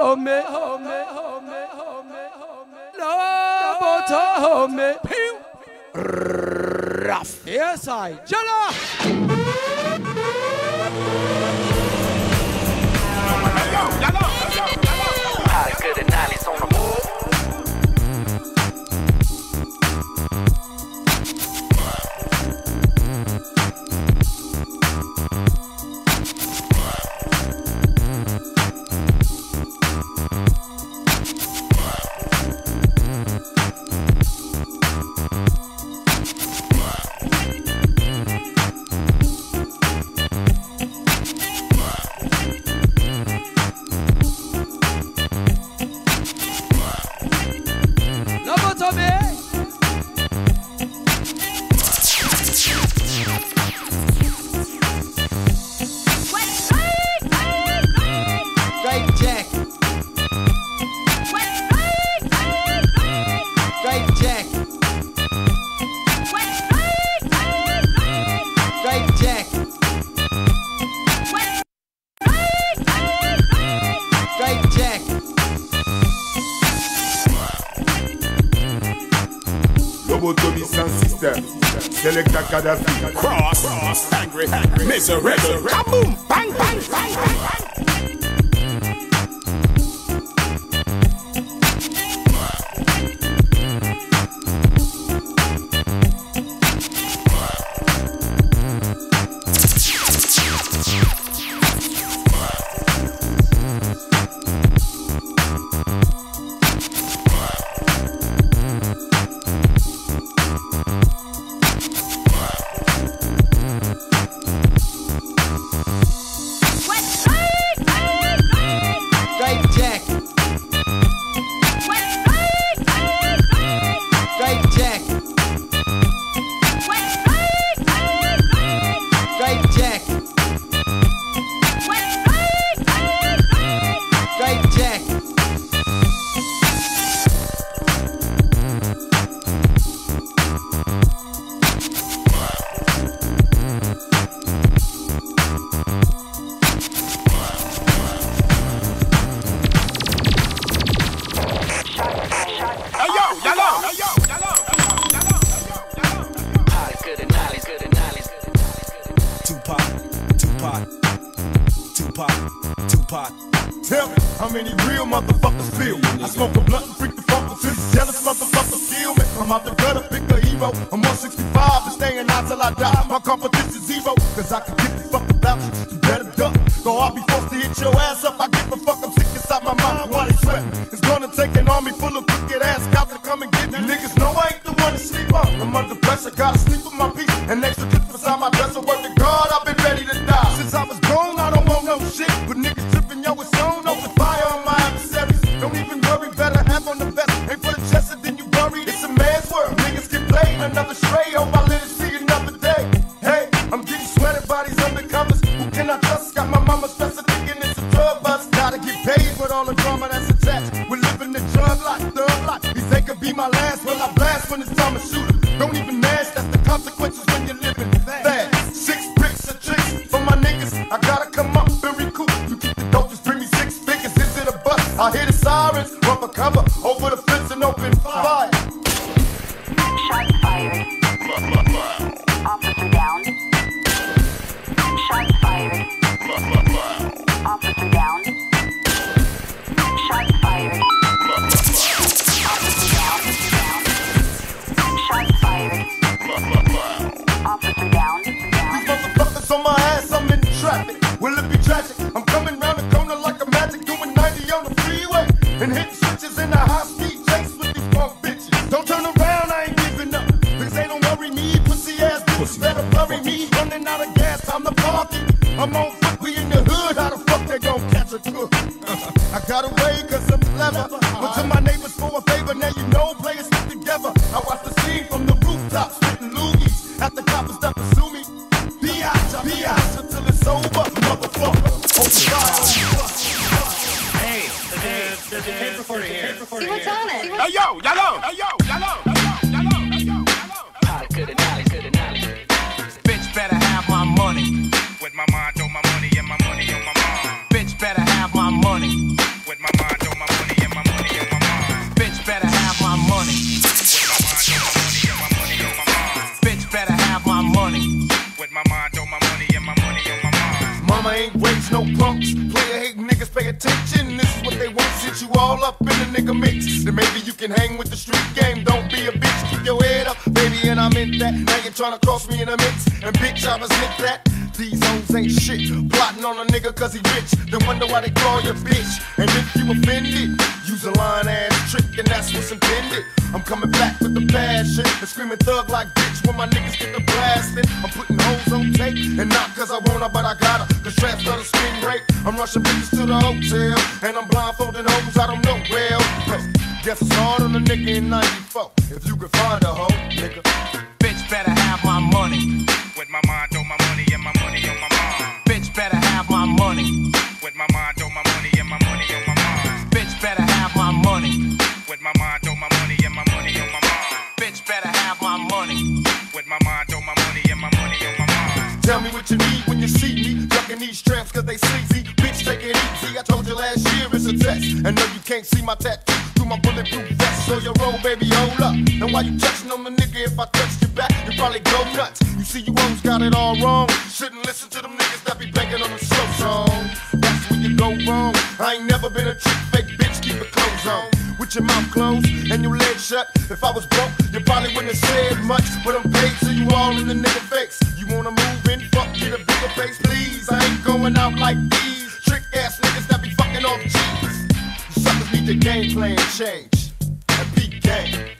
home home home home loboto home pew rough yes i jala Selecta Kadafi. Cross, cross, angry, angry, miserable. Kaboom, bang, bang, bang, bang. many real motherfuckers feel? I smoke a blunt and freak the fuck until jealous motherfuckers kill me. I'm out the punks. Player hating niggas pay attention. This is what they want. Sit you all up in a nigga mix. Then maybe you can hang with the street game. Don't be a bitch. Keep your head up, baby, and I meant that. Now you're trying to cross me in the mix. And bitch, I resent that. These hoes ain't shit. Plotting on a nigga cause he rich. Then wonder why they call you bitch. And if you offended, use a line ass trick, and that's what's intended. I'm coming back with the passion and screaming thug like bitch when my niggas get the blasting. I'm putting hoes on tape, and not cause I wanna, but I gotta. Cause traps love to scream rape. I'm rushing bitches to the hotel, and I'm blindfolding hoes I don't know well. Guess it's hard on a nigga in 94 if you can find a hoe, nigga. Bitch better have my money. With my mind on my money and my money on my mind. Bitch better have my money. Tell me what you need when you see me. Ducking these straps cause they sleazy. Bitch, take it easy. I told you last year it's a test. And no, you can't see my tattoo through my bulletproof vest. So you roll, baby, hold up. And why you touching on the nigga if I touch your back? You probably go nuts. You see, you always got it all wrong. Shouldn't listen to them niggas that be banking on the slow song. That's when you go wrong. I ain't never been a chick With your mouth closed and your legs shut. If I was broke, you probably wouldn't have said much. But I'm paid, so you all in the nigga face. You wanna move in, fuck, get a bigger face, please. I ain't going out like these trick ass niggas that be fucking off cheese. You suckers need the game plan change. And be game.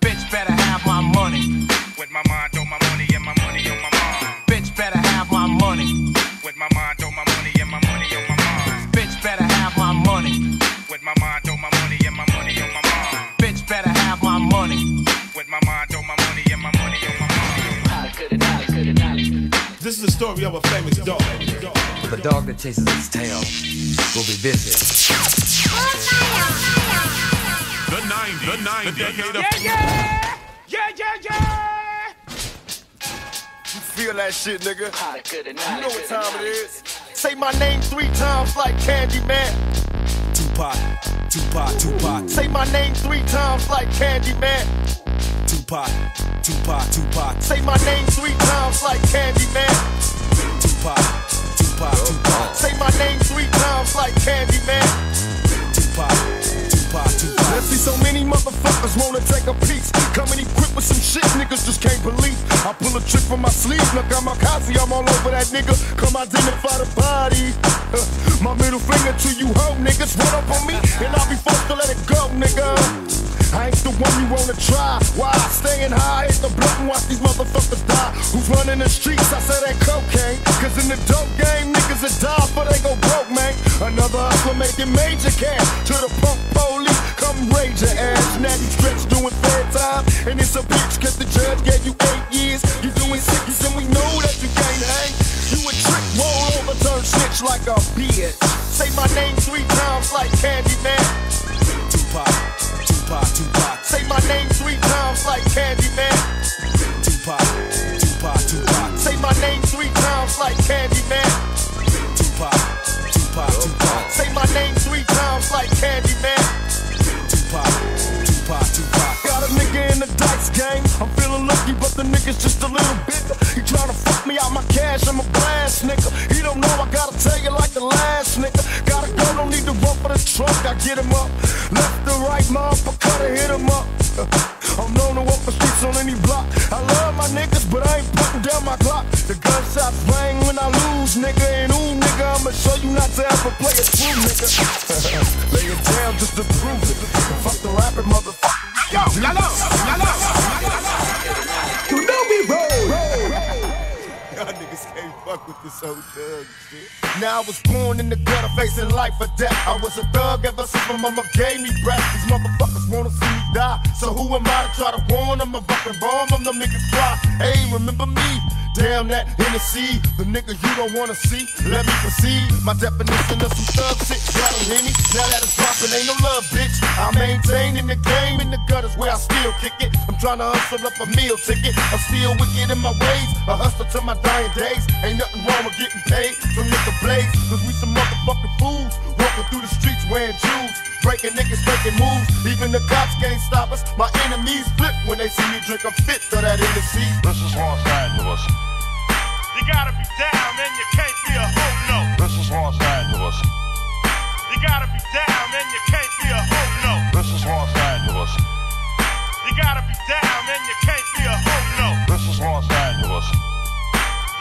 Bitch better have my money. With my mind on my This is the story of a famous dog. The dog that chases its tail will be busy. The 90s. The 90s. The decade of Yeah, yeah, yeah, yeah. You feel that shit, nigga. Hotter, good You know what time it is. Say my name three times like Candy Man. Tupac, Tupac, Tupac, Say my name three times like Candy Man. Tupac, Tupac, Tupac, Say my name three times like Candy Man. Tupac, Tupac, Tupac, Say my name three times like Candy Man. Tupac, Tupac, Tupac. Let's see so many motherfuckers wanna take a piece. Coming equipped with some shit niggas just can't believe. I pull a trick from my sleeve, look I'm Akazi, I'm all over that nigga. Come identify the body. Uh, my middle finger to you hoe niggas. Run up on me and I'll be forced to let it go, nigga. I ain't the one you wanna try. Why? Staying high, hit the blunt and watch these motherfuckers die. Who's running the streets? I said that cocaine. Cause in the dope game, niggas that die, but they go broke, man. Another hustler making major cash. To the punk police, come raise your ass. Natty stretch doing fair time. And it's a bitch, cause the judge gave you eight years. You doing six, and we know that you can't hang. You a trick, roll over, turn snitch like a bitch. Say my name three times like Candyman. Tupac, Tupac, Tupac, Say my name three times like Candyman. Tupac, Tupac, Tupac, Say my name three times like Candyman. Tupac, Tupac, Tupac, Say my name three times like Candyman. The nigga's just a little bit. He tryna fuck me out my cash, I'm a blast nigga. He don't know I gotta tell you like the last nigga. Gotta go, don't need to run for the truck. I get him up. Left to right, motherfucker, hit him up. I'm known to walk the streets on any block. I love my niggas, but I ain't putting down my Glock. The gunshots bang when I lose, nigga. And ooh, nigga, I'ma show you not to ever play it through, nigga. Lay it down just to prove it. Fuck the rapping, motherfucker. Yo, yellow, yellow. You Y'all niggas can't fuck with this old thug shit. Now I was born in the gutter facing life or death. I was a thug ever since my mama gave me breath. These motherfuckers wanna see me die. So who am I to try to warn them? I'm a fucking bomb them, them niggas cry. Hey, remember me? Damn that Hennessy, the nigga you don't wanna see. Let me proceed. My definition of some thug shit. Got a Henny, now that it's dropping, ain't no love, bitch. I maintain in the game, in the gutters where I still kick it. I'm trying to hustle up a meal ticket. I'm still wicked in my ways. I hustle to my dying days. Ain't nothing wrong with getting paid from the Blaze. Cause we some motherfucking fools. Walking through the streets wearing jewels. Breaking niggas, breaking moves. Even the cops can't stop us. My enemies flip when they see me drink a fifth of that Hennessy. This is Los Angeles. You gotta be down and you can't be a hoe, no. This is Los Angeles. You gotta be down and you can't be a hoe, no. This is Los Angeles. You gotta be down and you can't be a hoe, no. This is Los Angeles.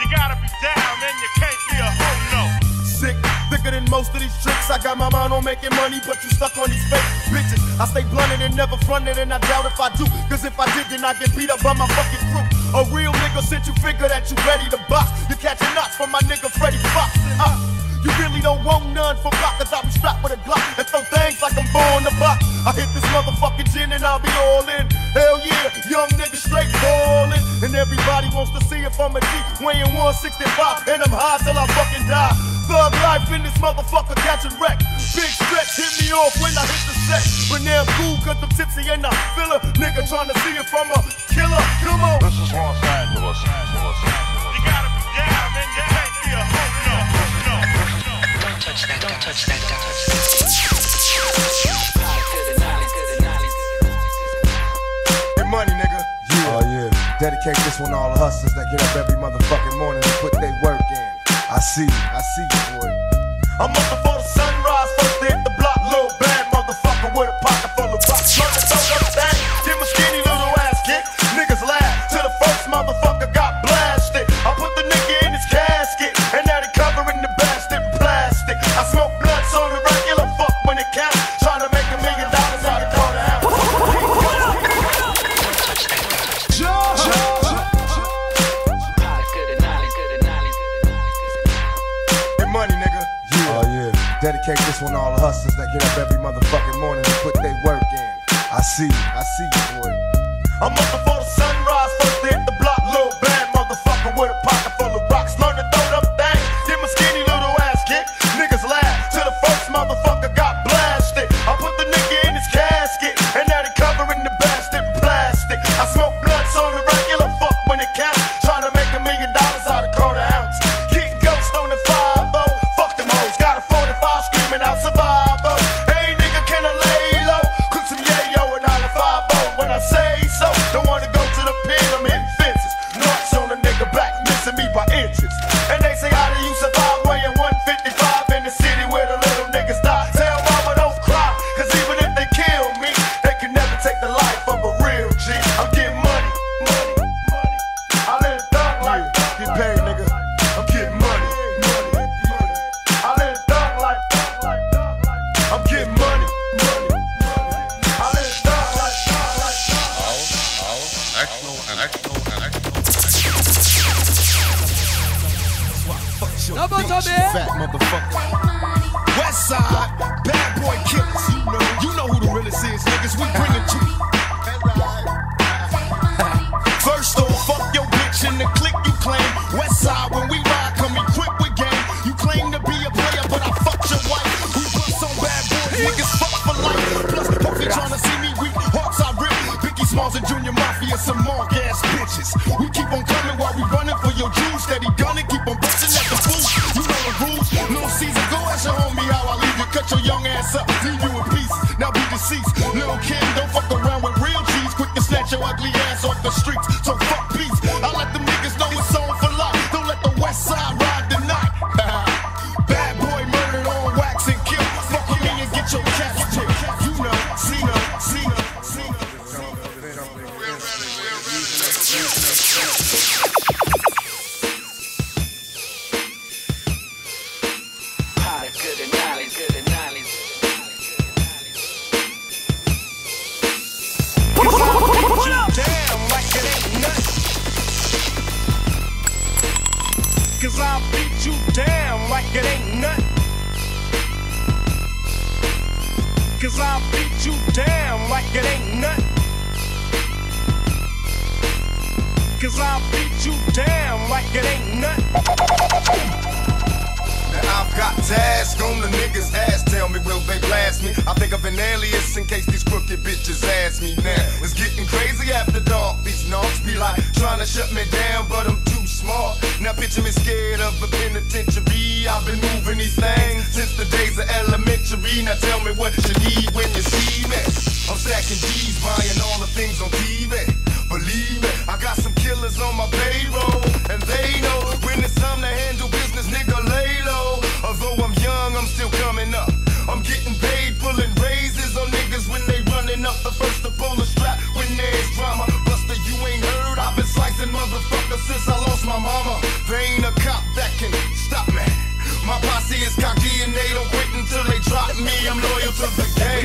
You gotta be down and you can't be a no. Sick, thicker than most of these tricks. I got my mind on making money, but you stuck on these fake bitches. I stay blunted and never fronted, and I doubt if I do. Cause if I did, then I get beat up by my fucking crew. A real nigga since you figure that you ready to box. You catching knots from my nigga Freddie Fox. I you really don't want none for block, cause I be strapped with a Glock and throw things like I'm born to buck. I hit this motherfucking gin and I'll be all in. Hell yeah, young nigga straight ballin'. And everybody wants to see if I'm a G, weighing 165, and I'm high till I fucking die. Thug life in this motherfucker catching wreck. Big stretch hit me off when I hit the set. But now I'm cool, cause I'm tipsy and I feel a nigga trying to see if I'm a killer. Come on. This is Los Angeles. Los Angeles. You gotta be down and down touch that, don't touch that, don't touch that. Get money, nigga. Yeah. Oh, yeah. Dedicate this one to all the hustlers that get up every motherfucking morning and put their work in. I see I see you, boy. I'm up before the sunrise, first to hit the block, little bad motherfucker with a pocket full of rocks. on all the hustlers that get up every motherfucking morning and put their work in. I see, I see you, boy. I'm up before the sunrise.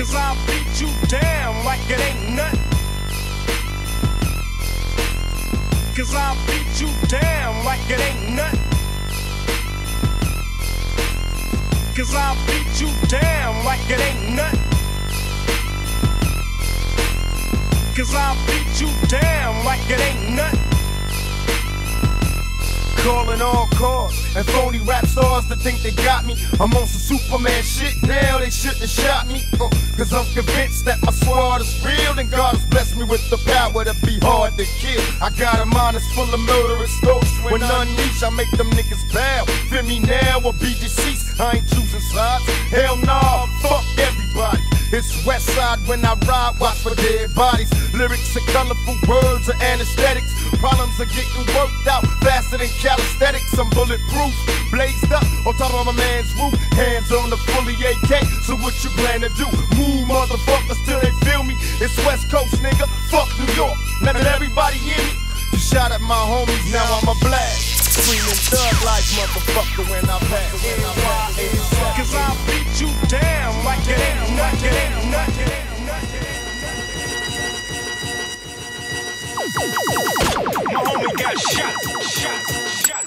Cause I'll beat you down like it ain't nothing. Cause I'll beat you down like it ain't nothing. Cause I'll beat you down like it ain't nothing. Cause I'll beat you down like it ain't nothing. Calling all cars and phony rap stars that think they got me. I'm on some Superman shit now, they shouldn't have shot me. Uh, Cause I'm convinced that my squad is real and God has blessed me with the power to be hard to kill. I got a mind that's full of murderous thoughts. When unleashed, I make them niggas bow. Feel me now or be deceased. I ain't choosing sides. Hell nah, fuck everybody. It's West Side when I ride, watch for dead bodies. Lyrics are colorful, words are anesthetics. Problems are getting worked out faster than calisthenics. I'm bulletproof, blazed up on top of my man's roof. Hands on the fully AK. So what you plan to do? Move, motherfuckers, till they feel me. It's West Coast, nigga. Fuck New York. Now that everybody hear me. You shot at my homies, now I'm a blast. Screaming thug life, motherfucker, when I pass. I. Cause I'll beat you down like it ain't nothing. Ain't nothing. My homie got shot, shot, shot.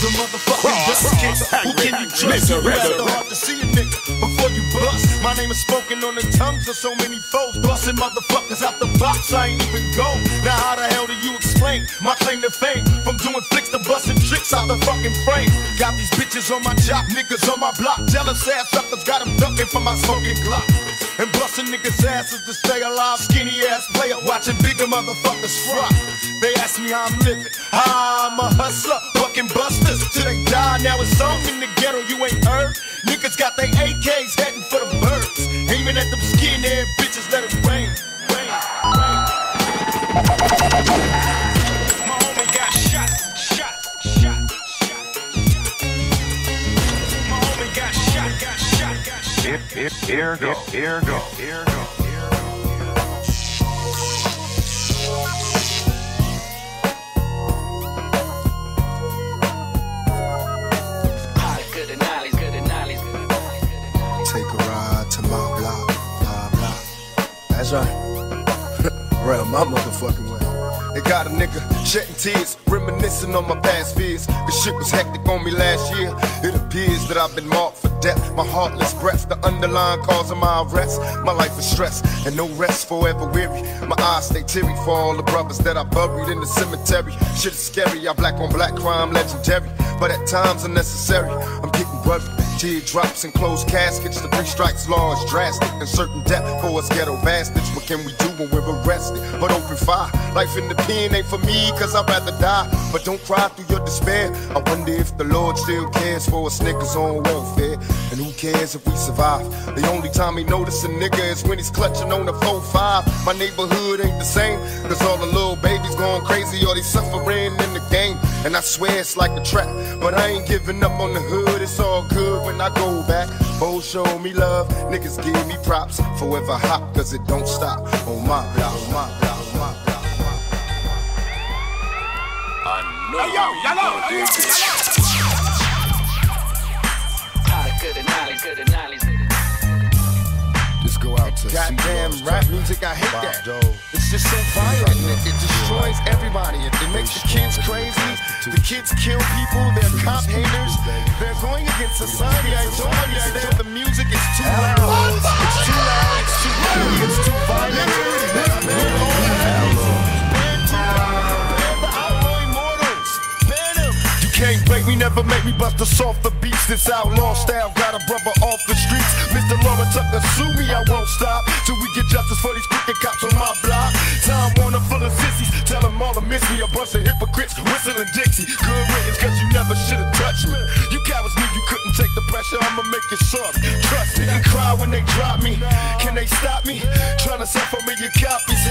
The motherfucking kicks. Who can you trust? You the heart to see a nigga before you bust. My name is spoken on the tongues of so many foes. Busting motherfuckers out the box, I ain't even go. Now how the hell do you explain my claim to fame? From doing flicks to busting tricks out the fucking frame. Got these bitches on my job, niggas on my block. Jealous ass suckers got them ducking for my smoking Glock. And busting niggas' asses to stay alive. Skinny ass player watching bigger motherfuckers fry. They ask me how I'm living. I'm a hustler, fucking busters till they die. Now it's on in the ghetto, you ain't heard. Niggas got their AKs heading for the birds. Aiming at them skinhead bitches, let it rain. Here, here, here go, here go, here go. Take a ride to my block, my block. That's right. Round my motherfucking way. It got a nigga shedding tears, reminiscing on my past fears. The shit was hectic on me last year. It appears that I've been marked for death. My heartless breath, the underlying cause of my arrest. My life is stress and no rest, forever weary. My eyes stay teary for all the brothers that I buried in the cemetery. Shit is scary, I black on black crime legendary. But at times unnecessary. I'm getting worried. Teardrops and closed caskets. The three strikes law is drastic and certain death for us ghetto bastards. What can we do when we're arrested? But open fire. Life in the pen ain't for me, cause I'd rather die. But don't cry through your despair. I wonder if the Lord still cares for us niggas on welfare. And who cares if we survive? The only time he notice a nigga is when he's clutching on the 4-5. My neighborhood ain't the same, cause all the little babies going crazy or they suffering in the game. And I swear it's like a trap, but I ain't giving up on the hood, it's all good when I go back. Both show me love, niggas give me props. Forever hot, cause it don't stop. On my block, on my block, on my block. Yo, yellow, hey yo, Good and Nolly's, good and Nolly's, good and. Goddamn rap music, I hate that. It's just so violent. It, it destroys everybody. It, it makes the kids crazy. The kids kill people. They're cop haters. They're going against society. I don't understand the music. is too loud. It's too loud. It's too loud. It's too violent. Can't break me, never make me bust a softer beats. This outlaw style got a brother off the streets. Mr. Delores Tucker, sue me, I won't stop till we get justice for these crooked cops on my block. Time Warner full of sissies, tell them all to miss me. A bunch of hypocrites whistling Dixie. Good riddance, cause you never should've touched me. You cowards knew you couldn't take the pressure, I'ma make it soft. Trust me, I cry when they drop me. Can they stop me? Trying to sell for million copies.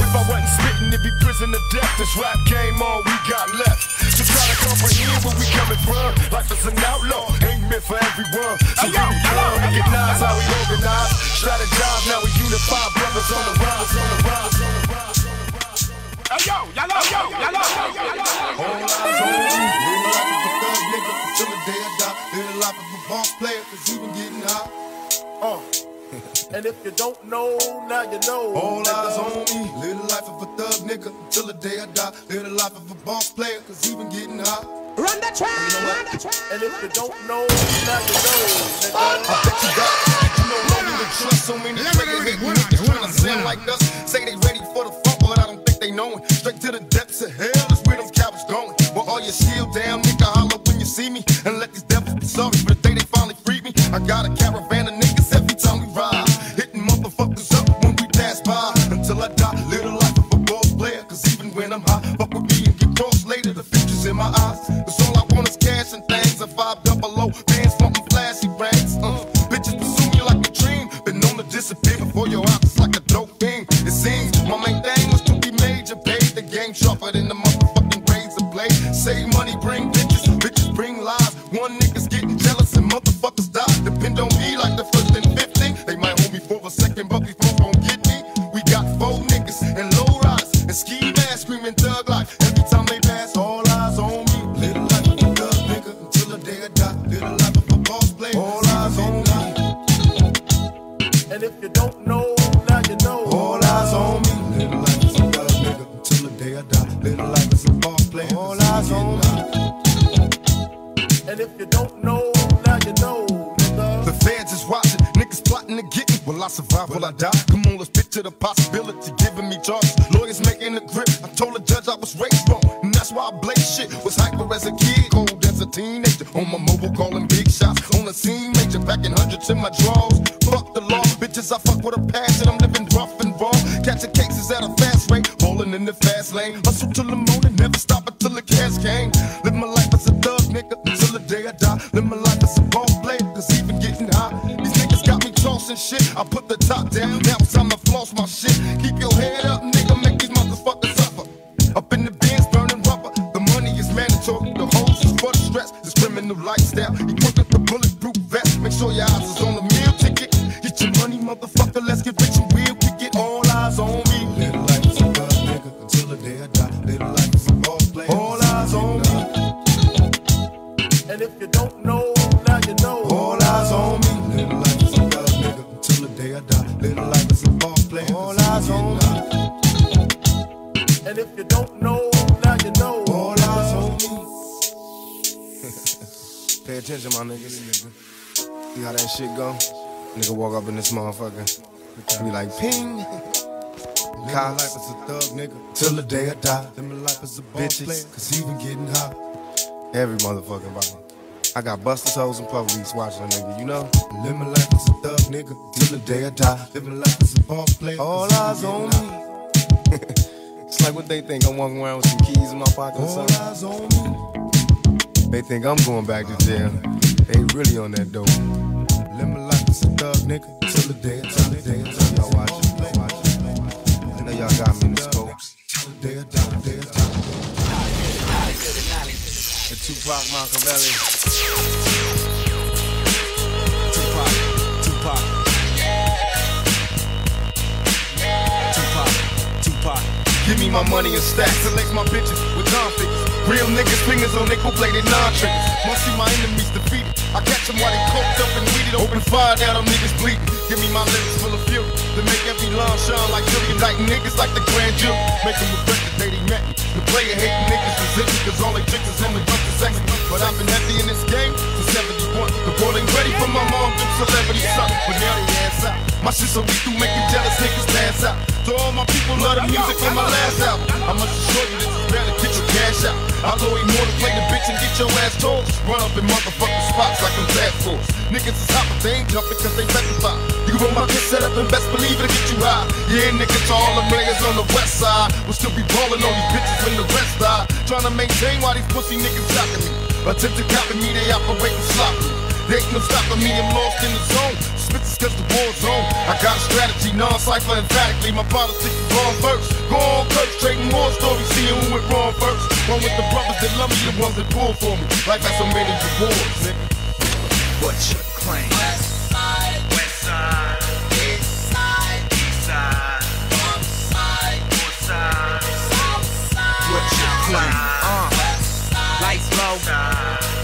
If I wasn't spitting, it'd be prison to death. This rap game, all we got left. So try to comprehend where we coming from. Life is an outlaw, ain't meant for everyone. So you can recognize how we organize. Strategize, now we unify brothers on the rise, on the rise, on the rise. Hey yo, yo, yellow, yo, yellow. Whole lives on me. Live a life of a thug nigga until the day I die. Live a life of a boss player, cause we been getting. And if you don't know, now you know. All nigga. eyes on me. Live the life of a thug nigga until the day I die. Live the life of a boss player, cause even getting high. Run the track, run the track. And if you don't know, now you know. Nigga. I bet you got you know no need to trust so many niggas niggas trying to sound like us. Say they ready for the funk, but I don't think they know it. Straight to the depths of hell is where them cowards going. Well, all you still down, nigga, holler when you see me. And let these devils be sorry for the day they finally freed me. I got a caravan Until I die, live life of a boss player. Cause even when I'm high, fuck with me and get crossed later. The future's in my eyes. Cause all I want is cash and things. Attention, my niggas. See how that shit go? Nigga walk up in this motherfucker. Be like, ping. My life as a thug, nigga. Till the day I die. Live my life as a boss player. Cause even getting high. Every motherfucking body. I got busters, hoes, and police watching a nigga, you know? Live my life as a thug, nigga. Till the day I die. Live my life as a boss player. All eyes on me. it's like what they think. I'm walking around with some keys in my pocket or something. All eyes on me. They think I'm going back to jail. They really on that dope. Let me as a thug, nigga. Till the day, till the day, till y'all watch. Y'all watch. I know y'all got me in the scopes. Till the day, till the day, till And Tupac Makaveli. Tupac, Tupac. Tupac. Give me my money in stacks, select my bitches with non figures. Real niggas, fingers on nickel plated non triggers. Must see my enemies defeated. I catch them while they coked up and weeded. Open fire, now them niggas bleeding. Give me my lyrics full of fury. To make every line shine like Julie. Like niggas like the grand jury. Make them regret the day they met me. The player hating niggas resent me, cause all they chicks is in the dumpster section. But I've been heavy in this game since 71. The world ain't ready for my mom, them celebrity suck. But now they ass out. My shit so lethal, making jealous niggas pass out. To all my people, love the music from my last album. I must assure you this is better, cash out. I'll go to play the bitch and get your ass tossed. Run up in motherfucking spots like I'm task force. Niggas is hot, but they ain't jumping cause they petrified. You run my kids set up and best believe it'll get you high. Yeah, niggas, all the players on the west side. We'll still be ballin' on these bitches when the rest die. Trying to maintain while these pussy niggas jockin' me. Attempt to copy me, they operating sloppy. There ain't no stopping me, I'm lost in the zone. Spits cause the war's on. I got a strategy, non-cypher emphatically. My politics is wrong first. Go on, Kirk, trading more stories, seeing who went wrong first. One with the brothers that love me, the ones that pull for me. Life has so many rewards, nigga. What's your claim? West side, west side, east side, east side, north side, north side, south side, What's your claim? Uh, west side, lights low, east side,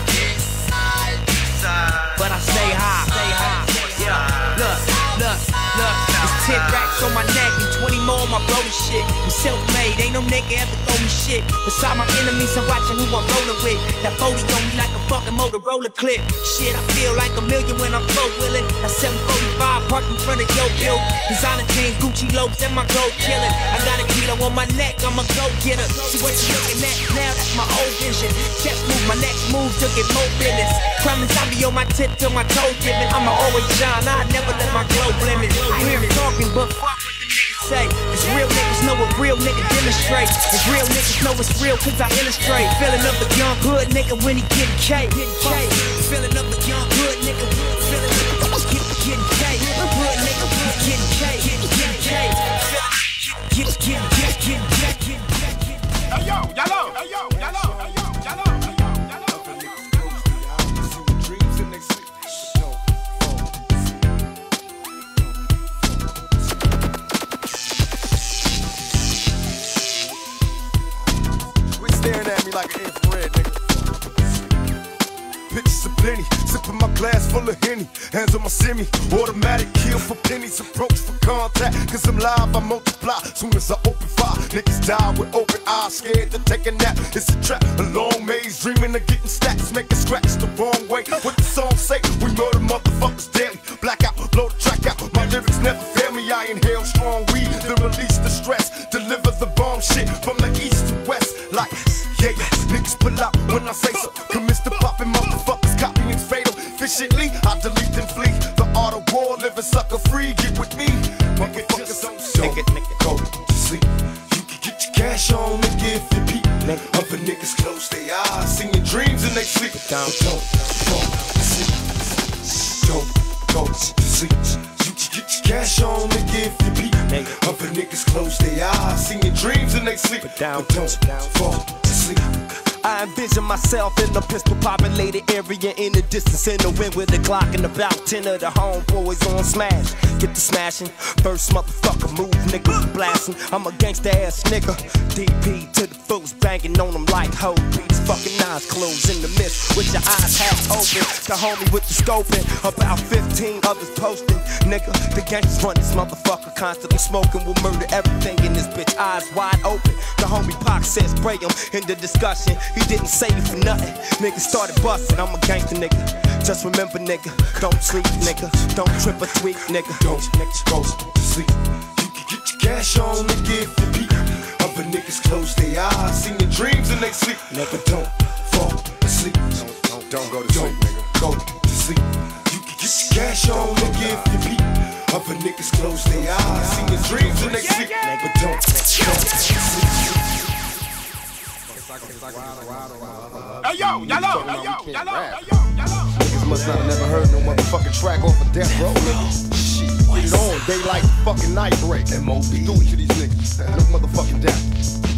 10 racks on my neck and 20 more my brother shit. I'm self-made, ain't no nigga ever throw me shit. Beside my enemies, I'm watching who I'm rolling with. That 40 on me like a fucking Motorola clip. Shit, I feel like a million when I'm four wheeling. A 745 parked in front of your bill. Designer jeans, Gucci lopes, and my gold killing. I got a kilo on my neck, I'm a go getter. See what you looking at now, that's my old vision. Chest move, my next move to get more business. I'll be on my tip till my toe giving. I'ma always shine, I never let my glow blemish. I hear him talking, but fuck say. Cause real niggas know what real nigga demonstrate. Cause real niggas know it's real cause I illustrate. Filling up a young hood nigga when he getting K. Filling up a young hood nigga. Filling up a get, getting K. Hood nigga getting K. Getting, getting K. like an infrared, nigga. Pictures of plenty, sipping my glass full of henny. Hands on my semi, automatic kill for pennies. Approach for contact, cause I'm live, I multiply. Soon as I open fire, niggas die with open eyes, scared to take a nap. It's a trap, a long maze, dreaming of getting stacks, making scratch the wrong way. What the song say? We murder motherfuckers daily. Blackout, blow the track out. My lyrics never fail me. I inhale strong weed to release the stress, deliver the bomb shit from the east to west. Like, pull out when I say so. Commence to popping motherfuckers, copying's fatal. Efficiently, I delete and flee. The art of war, living sucker free. Get with me, motherfuckers don't show. Nigga, nigga, go to sleep. You can get your cash on, nigga, if you peep. Other niggas close their eyes, seeing dreams and they sleep. Down, don't go to sleep. Don't go to sleep. You can get your cash on, nigga, if you peep. Other niggas close their eyes, seeing dreams and they sleep. Down, don't fall to sleep. I envision myself in a pistol populated area in the distance in the wind with the clock and about 10 of the homeboys on smash. Get the smashing, first motherfucker move, nigga blasting. I'm a gangsta ass nigga. DP to the fools banging on them like hoe beats. Fucking eyes closed in the mist with your eyes half open. The homie with the scoping, about 15 others posting. Nigga, the gangsters run this motherfucker constantly smoking. We'll murder everything in this bitch, eyes wide open. The homie Pac says spray him in the discussion. He didn't say it for nothing. Nigga started busting. I'm a gangster nigga. Just remember, nigga, don't sleep, nigga. Don't trip or tweak, nigga. Don't niggas go to sleep. You can get your cash on, nigga, if you peep. Other niggas close their eyes, seeing dreams and they sleep. Never don't fall asleep. Don't, don't, don't go to sleep, nigga. Go to sleep. You can get your cash on, nigga, if you peep. Other niggas close their eyes, seeing dreams and they sleep. Never don't go to sleep. Hey yo, y'all know, hey yo, yellow, hey yo, yellow. Niggas must not have never heard no motherfucking track off of Death Row, nigga. Shit, get it on. Daylight fucking night break. M.O.B. Do it to these niggas. No motherfucking doubt.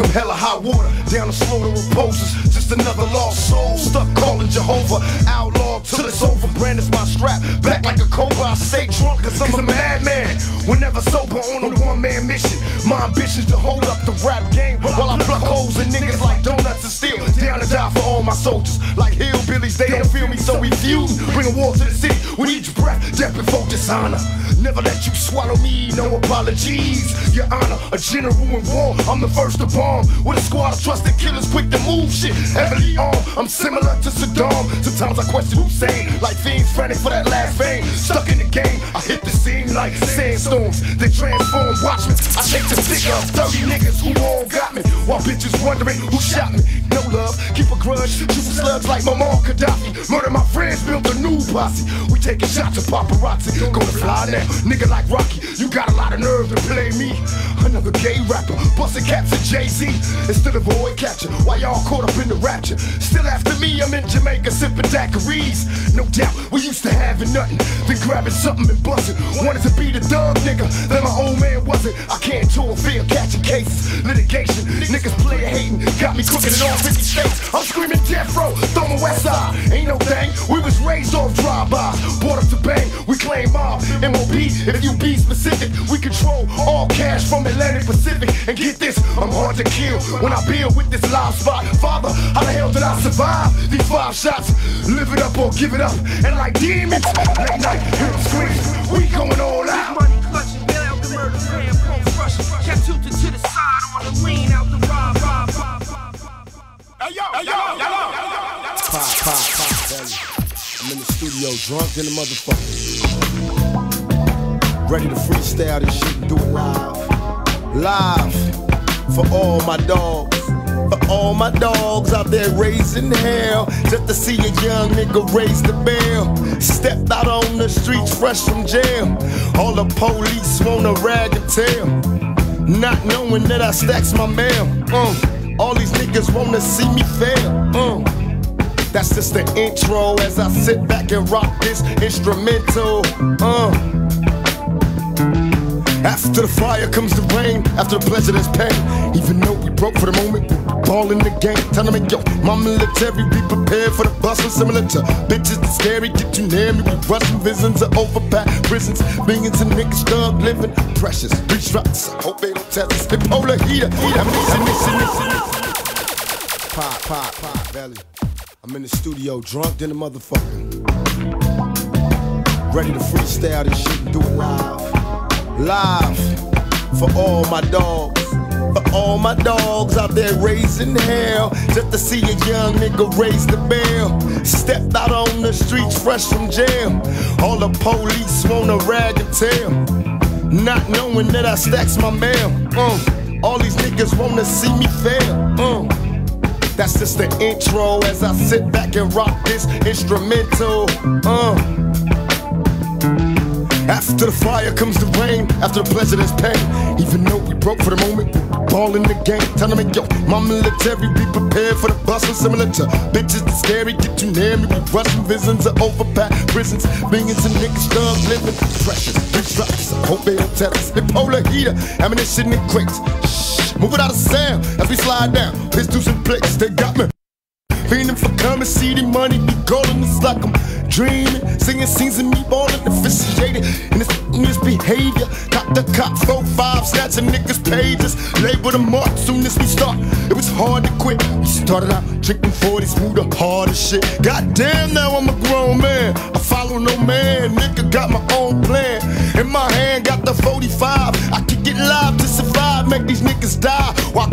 Come hella hot water, down the slaughter of posters. Just another lost soul, stuck calling Jehovah. Outlaw till it's over, brandish my strap. Back like a cobra, I stay drunk cause I'm a madman. Whenever sober on a one man mission. My ambition's to hold up the rap game while I pluck holes in niggas like donuts and steel. Down to die for all my soldiers. Like hillbillies, they don't feel me, so we fuse. Bring a war to the city with each breath, death before dishonor. Never let you swallow me, no apologies. Your honor, a general in war, I'm the first to bomb. With a squad of trusted killers quick to move shit. Heavily armed, I'm similar to Saddam. Sometimes I question Hussein, like fiends frantic for that last fame. Stuck in the game, I hit the scene like sandstorms. They transform, watch me. I take the stick up, 30 niggas who all got me. While bitches wondering who shot me. No love, keep a grudge, shoot slugs like Muammar Gaddafi. Murder my friends, built a new posse. We taking shots of paparazzi. Gonna fly now, nigga like Rocky. You got a lot of nerve to play me. Another gay rapper, busting caps at Jay-Z. Instead of avoid capture, why y'all caught up in the rapture? Still after me, I'm in Jamaica sipping daiquiris. No doubt, we used to having nothing, then grabbing something and busting. Wanted to be the dog nigga, then my old man wasn't. I can't tour field catching cases, litigation. Niggas player hating, got me cooking in all 50 states. I'm screaming death row, throw my west side. Ain't no thing, we was raised off drive-bys. Brought up to bang, we claim mob. MOB, if you be specific, we control all cash from Atlantic Pacific. And get this, I'm hard to kill when I build with this live spot. Father, how the hell did I survive these five shots? Live it up or give it up. And like demons, late night, hear them screams. We going all out. Money clutching, yell out the murder, man, pump rushing. Kept tilted to the side on the lean out the ride, ride, ride, ride, ride. Hey yo, hey yo, hey yo, hey. Pop, pop, pop, belly. I'm in the studio drunk in the motherfucker. Ready to freestyle this shit and do it live. Live for all my dogs. For all my dogs out there raising hell. Just to see a young nigga raise the bell. Stepped out on the streets fresh from jail. All the police wanna rag and tell. Not knowing that I stacks my mail. Uh, all these niggas wanna see me fail. Uh, that's just the intro as I sit back and rock this instrumental. Uh. After the fire comes the rain, after the pleasure there's pain. Even though we broke for the moment, ball in the game. To make yo, my military be prepared for the bustle. Similar to bitches that's scary, get too near me. We rushing visions of overpacked prisons. Millions of niggas stuck living precious. Shots, I hope they don't test us. The polar heater, I'm missing, missing, missing, missing. Pop, pop, pop, belly. I'm in the studio drunk than a motherfucker. Ready to freestyle this shit and do it live. Live for all my dogs. For all my dogs out there raising hell. Just to see a young nigga raise the bell. Stepped out on the streets fresh from jail. All the police wanna rag and tell. Not knowing that I stacks my mail. Uh, all these niggas wanna see me fail. Uh, that's just the intro as I sit back and rock this instrumental. Uh. After the fire comes the rain, after the pleasure there's pain. Even though we broke for the moment, ball in the game. Time to make yo, my military be prepared for the bustle. Similar to bitches that's scary, get too near me. We rushing visions of overpacked prisons. Millions of niggas stuck living precious. Big trucks, I hope they don't tell us. The polar heater, ammunition in crates. Shh, move it out of sound as we slide down. Pistols in place, they got me. Fiending for coming, see the money be golden. It's like I'm dreaming, singing scenes of me ballin', officiated in this misbehavior. Cop the cop, four five, snatching niggas' pages. Label them up soon as we start. It was hard to quit. We started out drinking 40, smooth the hardest shit. Goddamn, now I'm a grown man. I follow no man, nigga got my own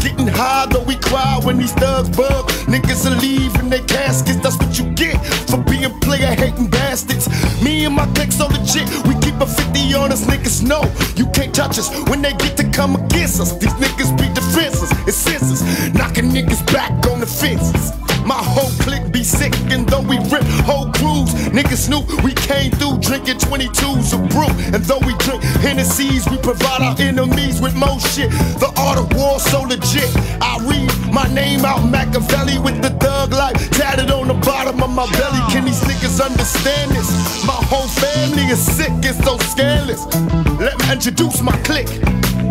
getting high. Though we cry when these thugs bug, niggas are leaving their caskets. That's what you get for being player hating bastards. Me and my clique so legit, we keep a 50 on us. Niggas know you can't touch us when they get to come against us. These niggas be defenseless and senseless, knocking niggas back on the fences. My whole clique be sick, and though we rip whole crews, niggas knew we came through drinking 22s of brew. And though we drink Hennessy's, we provide our enemies with more shit. The art of war so legit. I read my name out Makaveli with the thug life tatted on the bottom of my belly. Can these niggas understand this? My whole family is sick, it's so scandalous. Let me introduce my clique.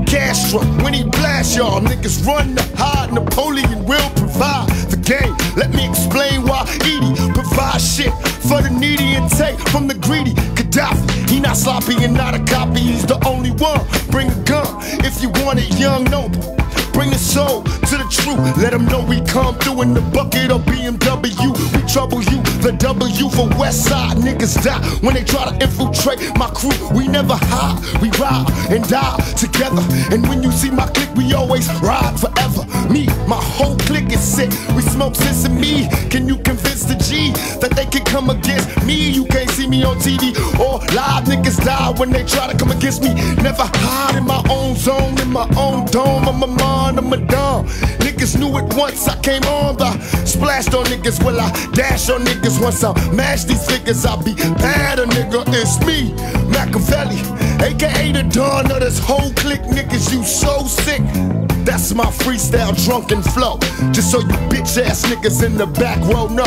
Kastro, when he blast y'all, niggas run the hard. Napoleon will provide the game. Let me explain why Edie provides shit for the needy and take from the greedy. Kadafi, he not sloppy and not a copy, he's the only one. Bring a gun if you want it, young noble. Bring the soul to the truth. Let them know we come through in the bucket of BMW. We trouble you, the W for West Side. Niggas die when they try to infiltrate my crew. We never hide, we ride and die together. And when you see my clique, we always ride forever. Me, my whole clique is sick. We smoke sense and me. Can you convince the G that they can come against me? You can't see me on TV or live. Niggas die when they try to come against me. Never hide in my own zone, in my own dome. I'm a I'm. Niggas knew it once I came on. I splashed on niggas, Will I dash on niggas once I mash these figures. I'll be bad, a nigga. It's me, Makaveli, aka the Don of this whole clique. Niggas, you so sick. That's my freestyle drunken flow. Just so you bitch ass niggas in the back row know.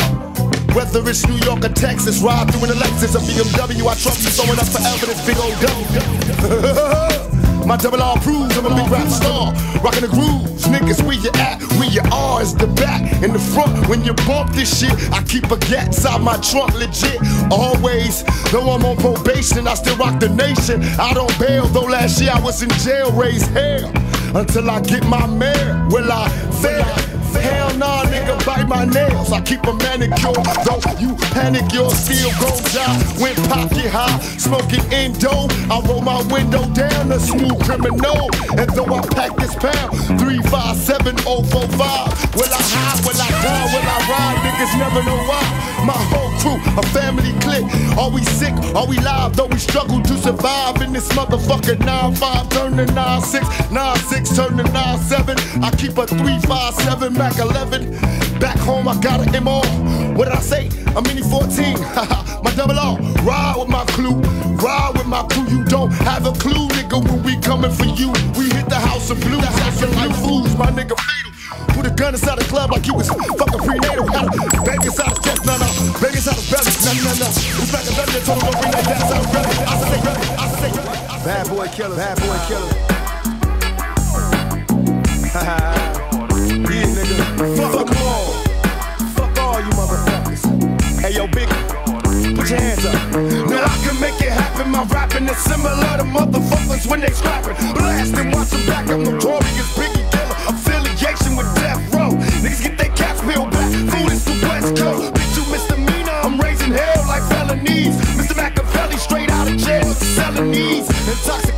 Whether it's New York or Texas, ride through in a Lexus or BMW, I trust you throwing up forever this big old W. My double R proves I'm a big rap star. Rockin' the grooves, niggas, where you at? Where you are is the back and the front. When you bump this shit, I keep a gat inside my trunk, legit. Always, though I'm on probation, I still rock the nation. I don't bail, though last year I was in jail, raised hell. Until I get my mayor, will I fail? Hell nah, nigga, bite my nails. I keep a manicure. Though you panic, you'll still gon' die. When pop high, smoking endo. I roll my window down, a smooth criminal. And though I pack pound, 357045. Will I hide, will I die, will I ride? Niggas never know why. My whole crew, a family clique. Are we sick? Are we live? Though we struggle to survive in this motherfucker 9-5 turn to 9-6, 9-6 turn to 9-7. I keep a 357 Mac 11. Back home, I got an MO. What did I say? A mini 14. my double R. Ride with my crew. Ride with my crew. You don't have a clue, nigga, when we coming for you. We hit the house of blues. Acting like fools, my nigga fatal. Put a gun inside the club like you was fucking prenatal. Had a baby inside his chest, no, no. Baby inside his belly, no, no, no. It's back in belly, they told him don't bring that down inside his belly. I say, I say, Bad boy killer, bad boy killer. yeah, nigga. Fuck them all. Now I can make it happen. My rapping is similar to motherfuckers when they scrapping. Blasting, watch them back. I'm notorious Biggie killer. Affiliation with Death Row. Niggas get their caps peeled back. Food is the West Coast. Bitch, you misdemeanor. I'm raising hell like felonies. Mr. Makaveli straight out of jail. Selling these. Intoxicated,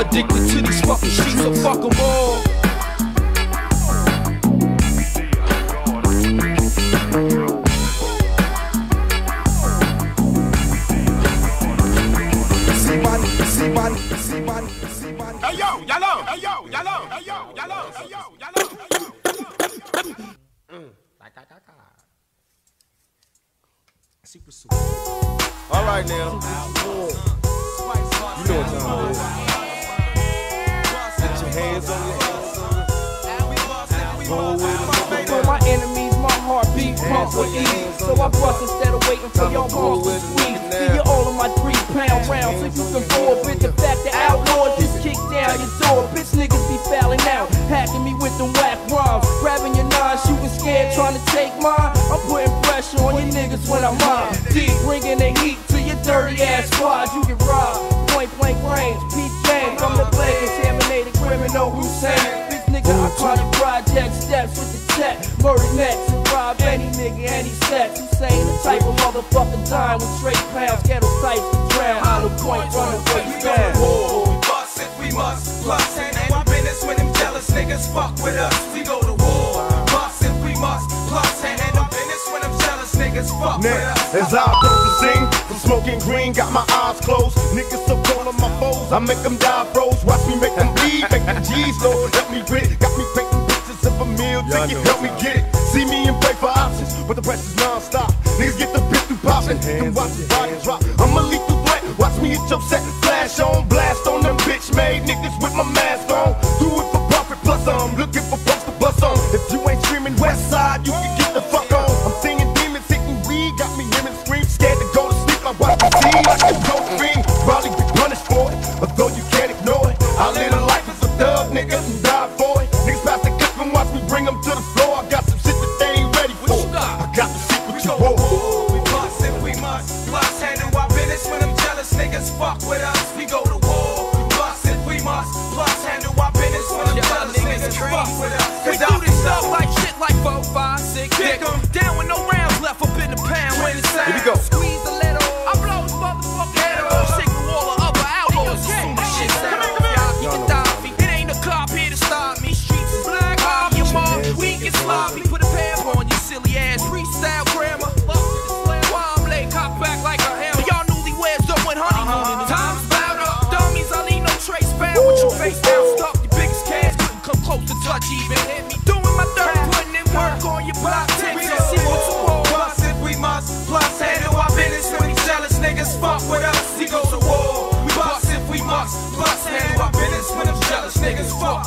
addicted to these fucking streets. So fuck 'em all. Z-man, Z-man, Z-man, Z-man. Hey yo, yellow. Hey yo, yellow, hey yo, yellow, hey yo, yellow, hey yo, yellow. Mm. All right now. Pump with. So I bust instead of waiting for your bones to squeeze. Give you all of my three pound rounds so you can forfeit the fact that outlaws just kick down your door. Bitch niggas be fouling out, hacking me with them whack rhymes. Grabbing your nine, shooting scared, trying to take mine. I'm putting pressure on you niggas when I'm on. Deep, bringing the heat to your dirty ass squad. You get robbed, point blank range. Pete James, I'm the play, contaminated criminal Hussein. Bitch nigga, I call you project steps with the tech. Murder next and rob any nigga, any sex. Hussein, the type of motherfucking time with straight pounds, ghetto types to drown. Hollow point, run away, stand. We bust if we must. Plus, and our business when them jealous niggas fuck with us. We go to war. Bust if we must. Plus, and jealous niggas fuck with Now, us. as I approach the scene, from smoking green, got my eyes closed. Niggas so cold on my foes, I make them die froze. Watch me make them bleed, make them G's Lord, help me with it. Got me painting pictures of a meal ticket, help me get it. See me and pray for options, but the rest is non-stop. Niggas get the bitch through popping, then watch the body drop. I'm a lethal threat, watch me hit your set, flash on, blast on them bitch made niggas with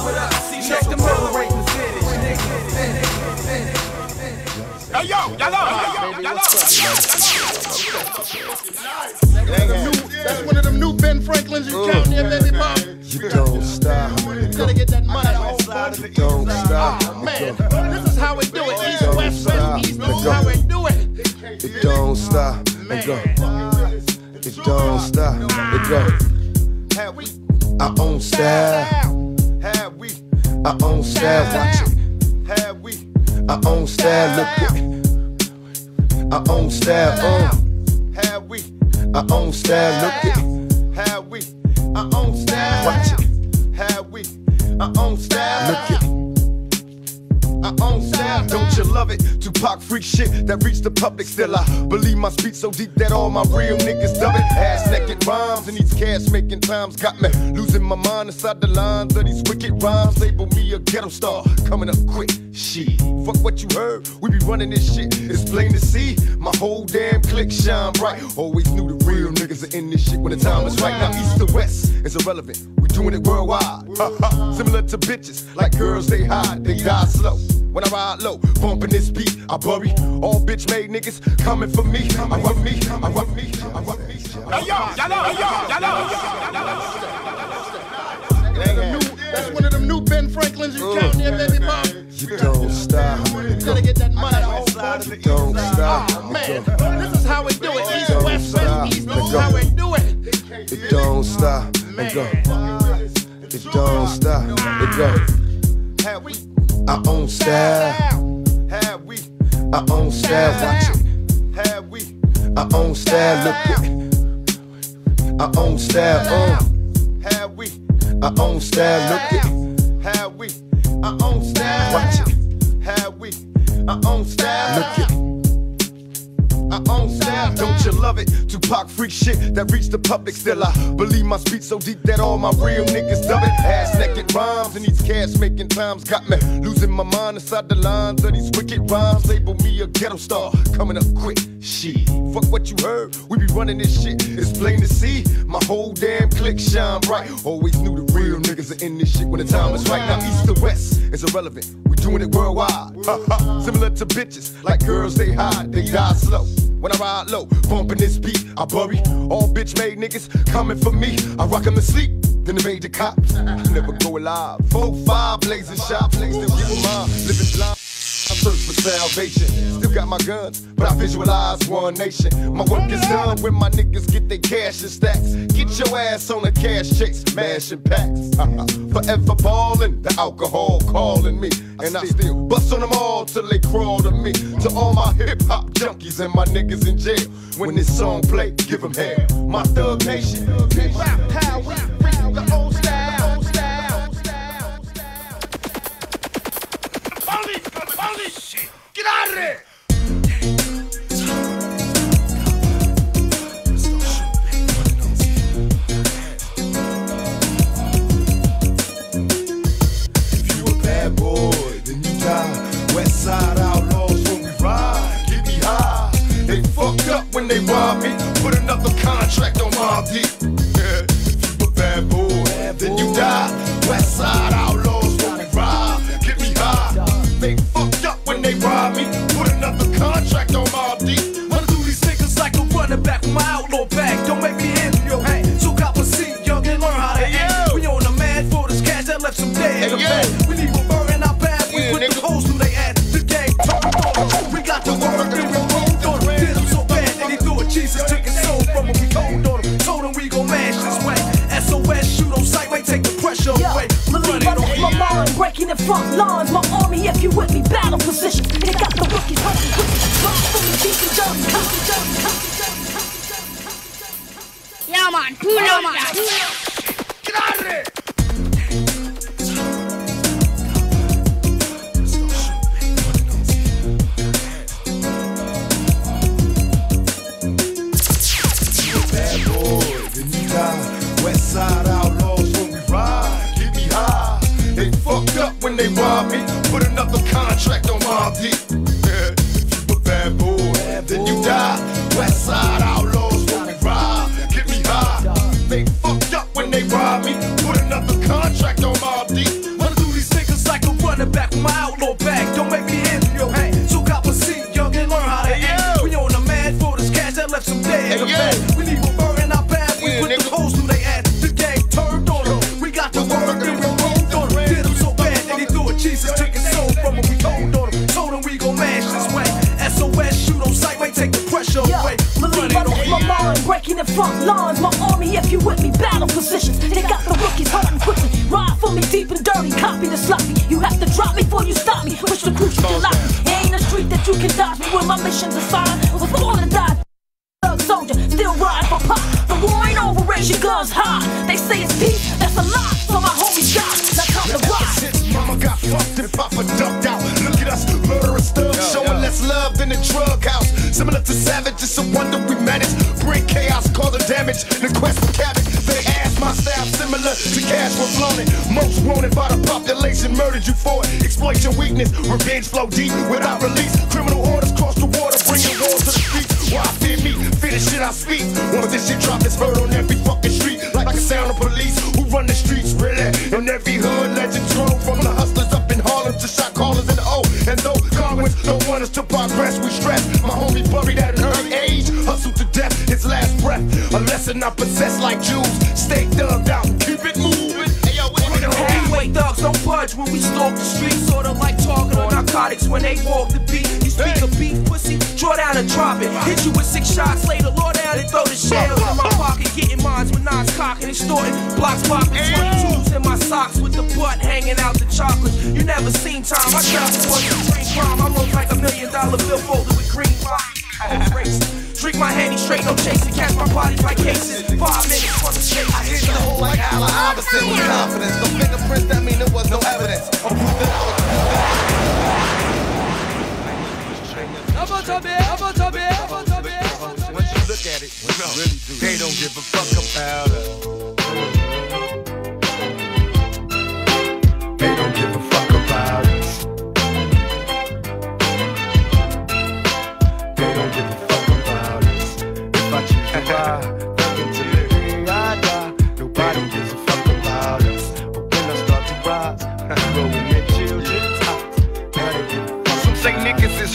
check the mill rate percentage. Yo, y'all up, y'all up. That's one of them new Ben Franklins you count baby. You don't stop. Gotta get that money. You don't stop. Ah, man, this is how we do it. East, west, west, east. This is how we do it. It don't stop. It go. It don't stop. It go. I own style. I own style. Watch it. Have we? I own style. Look it. I own style. Uh. Have we? I own style. Look it. Have we? I own style. Watch it. Have we? I own style. Look it. I own. Don't you love it? Tupac freak shit that reached the public. Still, I believe my speech so deep that all my real niggas dub it. Ass naked rhymes and these cash making times got me losing my mind inside the lines of these wicked rhymes. Label me a ghetto star coming up quick. Shit, fuck what you heard. We be running this shit. It's plain to see. My whole damn clique shine bright. Always knew the real niggas are in this shit when the time is right. Now east to west is irrelevant. We doing it worldwide. Similar to bitches, like girls they hide, they die slow. When I ride low, bumping this beat, I bury all bitch made niggas coming for me. I want me, I want me, I want me. Hey yo, y'all know, yo, y'all know. Franklins you count there, baby Bob. You don't stop. Gotta get that money. You don't stop. Oh, man, this is how we do it. East, west, west, east. This is how we do it. It don't stop. It go. It don't stop. It go. Have we? I own style. Have we? I own style. Watch it. Have we? I own style. Look it. I own style. Uh. Have we? I own style. Look it. I own style. Watch it. Have we? I own style. Look it. I own style. Don't you love it? Tupac freak shit that reached the public. Still, I believe my speech so deep that all my real niggas dub it. Ass naked rhymes and these cash making times got me losing my mind inside the lines of these wicked rhymes. Label me a ghetto star coming up quick. Fuck what you heard. We be running this shit. It's plain to see. My whole damn clique shine bright. Always knew the real niggas are in this shit when the time is right. Now east to west is irrelevant. We doing it worldwide. Similar to bitches, like girls they hide, they die slow. When I ride low, bumping this beat, I bury all bitch made niggas coming for me. I rock 'em to sleep, then they made the cops. Never go alive. Four, five, blazing shot, blaze, give 'em mine. Living blind. Search for salvation. Still got my guns, but I visualize one nation. My work is done when my niggas get their cash in stacks. Get your ass on a cash chase, smashing packs. Forever ballin', the alcohol calling me. And I still bust on them all till they crawl to me. To all my hip hop junkies and my niggas in jail. When this song play, give them hell. My thug nation. Rap the old there. If you a bad boy, then you die. West side outlaws when we ride. Get me high. They fucked up when they robbed me. Put another contract on my Deep. if you a bad boy, then you die. West side outlaws Yeah, man. Yeah,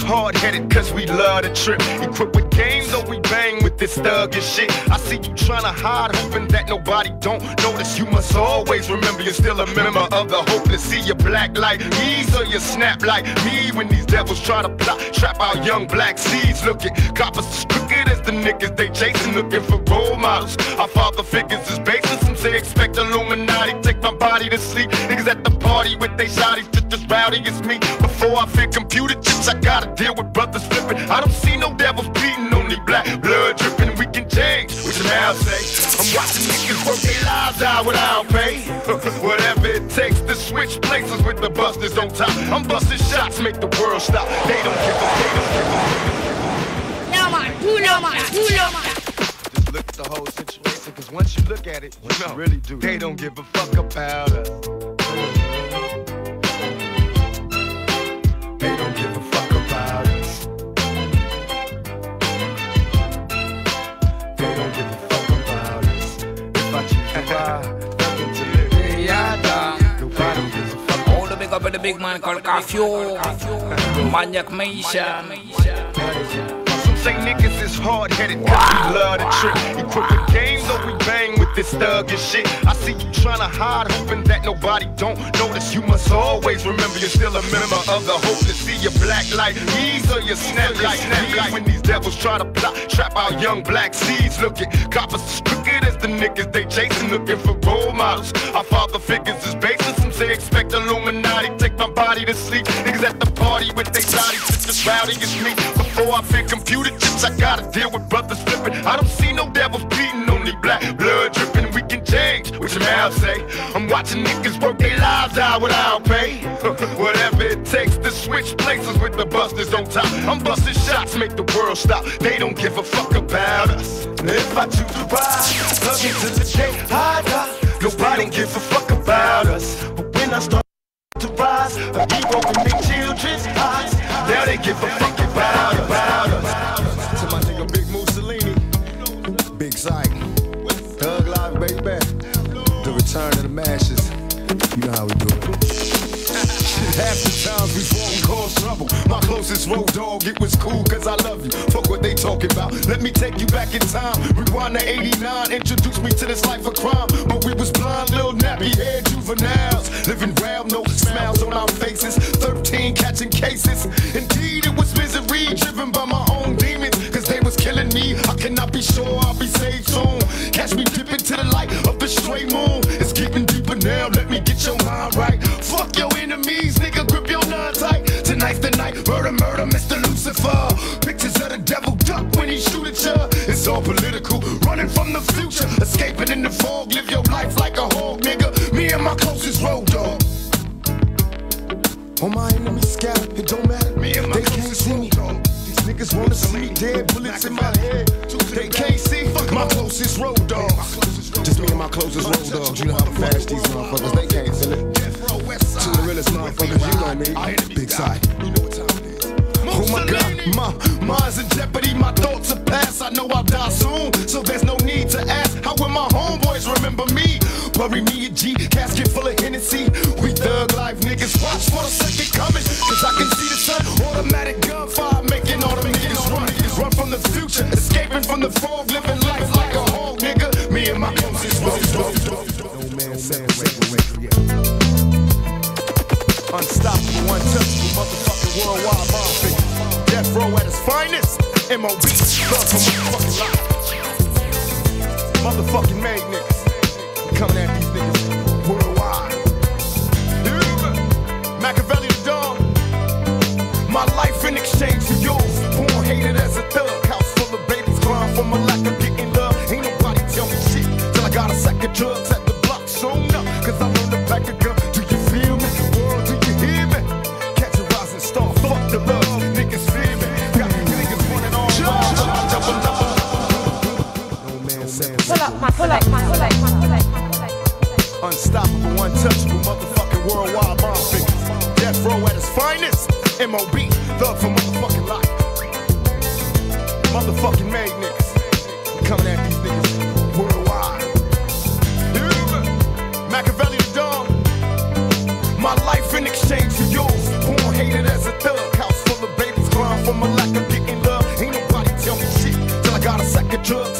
hard headed cause we love to trip. Equipped with games, though we bang with this thug and shit. I see you tryna hide, hoping that nobody don't notice. You must always remember you're still a member of the hopeless. See your black like me, so you snap like me when these devils try to plot, trap our young black seeds. Look at coppers as crooked as the niggas they chasing, looking for role models. Our father figures is basis. Some say expect a Illuminati, my body to sleep. Niggas at the party with they shotties just as rowdy as me. Before I fit computer chips, I gotta deal with brothers flipping. I don't see no devils beating, only black blood dripping. We can change, which now say. I'm watching niggas work their lives out without pay. Whatever it takes to switch places with the busters on top. I'm busting shots, make the world stop. They don't give a, they don't give a. No man, who no man, who no man. Just look at the whole situation, cause once you look at it, you really do. They don't give a fuck about us. They don't give a fuck about us. They don't give a fuck about us. If I choose to ride, nothing to the day I die. Nobody gives a fuck. All the big up with the big man called Curfew. Maniac Nation. Say niggas is hard headed cause we love to trick. Equipped with game, though we bang with this thug and shit. I see you tryna hide, hoping that nobody don't notice. You must always remember you're still a member of the hopeless. See your black light, me, so you snap like snap when these devils try to plot, trap our young black seeds. Look at coppers as crooked as the niggas they chasing, looking for role models. Our father figures is basis. Some say expect Illuminati, take my body to sleep. Niggas at the party with they bodies just as rowdy as me. Before I fit computer chips, I gotta deal with brothers flipping. I don't see no devils beating, only black blood dripping. We can change, what your mouth say. I'm watching niggas work their lives out without pay. Whatever it takes to switch places with the busters on top. I'm busting shots, make the world stop. They don't give a fuck about us. If I choose to ride, love me to the I die. Nobody gives a fuck about us. But when I start to rise, hero can make children's eyes. Now they give a fuck return of the mashes. You know how we do it. Half the times we before we cause trouble. My closest road dog, it was cool cause I love you. Fuck what they talking about. Let me take you back in time. Rewind to 89, introduce me to this life of crime. But we was blind, little nappy head juveniles. Living round, no smiles on our faces. 13 catching cases. Indeed, it was misery driven by my own killing me. I cannot be sure I'll be saved soon. Catch me dipping to the light of the straight moon. It's getting deeper now. Let me get your mind right. Fuck your enemies, nigga. Grip your nine tight. Tonight's the night. Murder, murder, Mr. Lucifer. Pictures of the devil duck when he shoot at ya. It's all political. Running from the future. Escaping in the fog. Live your life like a hog, nigga. Me and my closest road dog. On my enemies scout, it don't matter. Me and my they can't see me. Dog niggas wanna see dead, bullets in my head. They can't see my closest road dogs. Just me and my closest road dogs. You know how fast these motherfuckers, they can't feel it. Two the realest motherfuckers, you know me. Big side. Oh my god, my mind's in jeopardy, my thoughts are past. I know I'll die soon, so there's no need to ask. How will my homeboys remember me? Bury me a G, casket full of Hennessy. We thug life niggas, watch for the second coming. Cause I can see the sun, automatic gunfire, making all the niggas run. Run from the future, escaping from the fog, living life like a hog, nigga. Me and my closest dogs. No man Unstoppable, untouchable, motherfucking worldwide figure. Death row at its finest. MOB, love for motherfucking life. Motherfucking made niggas. Coming at these niggas worldwide. Yeah. Makaveli the Dawn. My life in exchange for yours. Born hated as a thug. House full of babies crying for my lack of getting love. Ain't nobody tell me shit. Till I got a sack of drugs Unstoppable, untouchable, motherfucking worldwide mob figures. Death row at its finest. MOB, thug for motherfucking life. Motherfucking made niggas. Coming at these niggas worldwide. Yeah. Makaveli the Dawn. My life in exchange for yours. Born hated as a thug. House full of babies crying for my lack of getting love. Ain't nobody tell me shit. Till I got a sack of drugs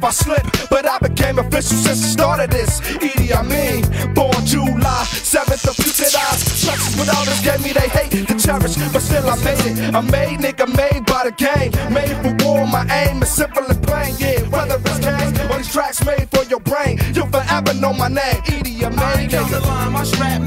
if I slip, but I became official since the start of this. Edie, I mean, born July 7th of future eyes. Structures without us gave me they hate to cherish, but still I made it. I made nigga made by the game, made for war. My aim is simple and plain, yeah. Whether it's gang or these tracks made for your brain, you'll forever know my name. Edie, I made nigga. line, my strap,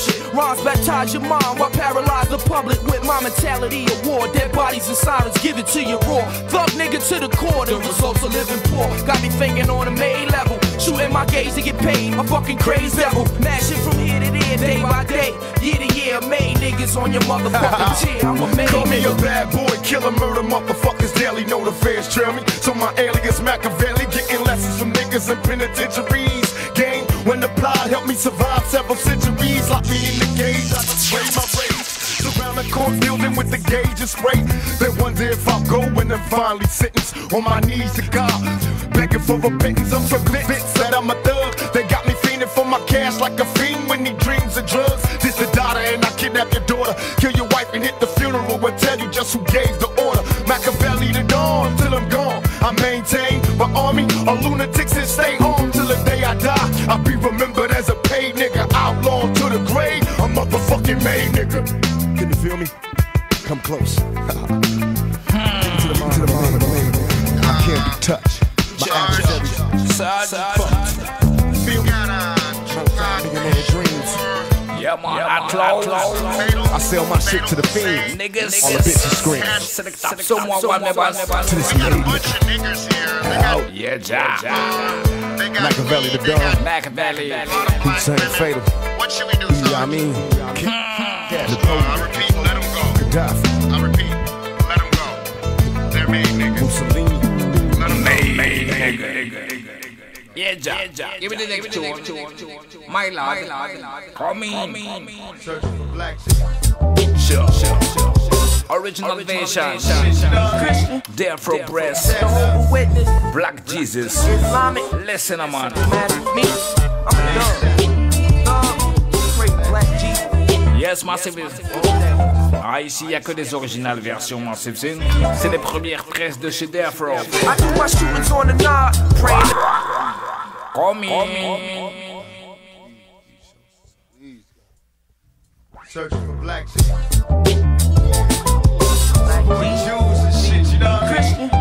of this rough shit. Rhymes baptize your mind while paralyze the public with my mentality of war. Dead bodies and sirens give it to you raw. Thug nigga to the core, the results of living poor. Got me thinking on a main level. Shooting my gaze to get paid. A fucking crazy devil. Mashing from here to there, day by day. Year to year, made niggas on your motherfucking chair. I'm a made Call me a bad boy, killer, murder, motherfuckers daily. Know the feds trail me. So my alias Makaveli, getting lessons from niggas in penitentiaries. Game When the plot helped me survive several centuries, locked me in the cage, I display my rage. Surround the court building with the gauge and spray. Then wonder if I'll go when I'm finally sentenced on my knees to God. Begging for repentance, I'm convinced that I'm a thug. They got me fiending for my cash like a fiend when he dreams of drugs. This the daughter and I kidnap your daughter. Kill your wife and hit the funeral. Will tell you just who gave the order. Makaveli the dawn till I'm gone. I maintain my army of lunatics and stay on till the day I die. I'll be remembered Come close. to the mind, to the mind of me. I can't be touched. My adversaries. Fucked. Feel me? Nigga, man, dreams. Yeah, man, I close. I sell my shit to the fiends. Niggas. All the bitches scream. Select someone one never. To this lady. Out. Yeah, ja. Makaveli the dog. Makaveli. Hussein Fatal. What should we do, You know what I mean? I Gaddafi. I repeat, let him go. They're made niggas. Mussolini. Let him go. Yeah, ja. Give me the next tune. My lord. Come in. Searching for black Sure, sure, sure. Original version. There for breast. Black Jesus. Listen, man. Yes, Massive. Ah, ici, il n'y a que des originales versions Massive Sin. C'est les premières presses de chez Death Row. I do my shootings on the nod, praying. Come in. Searching for black shit. Jews and shit, you know what I mean?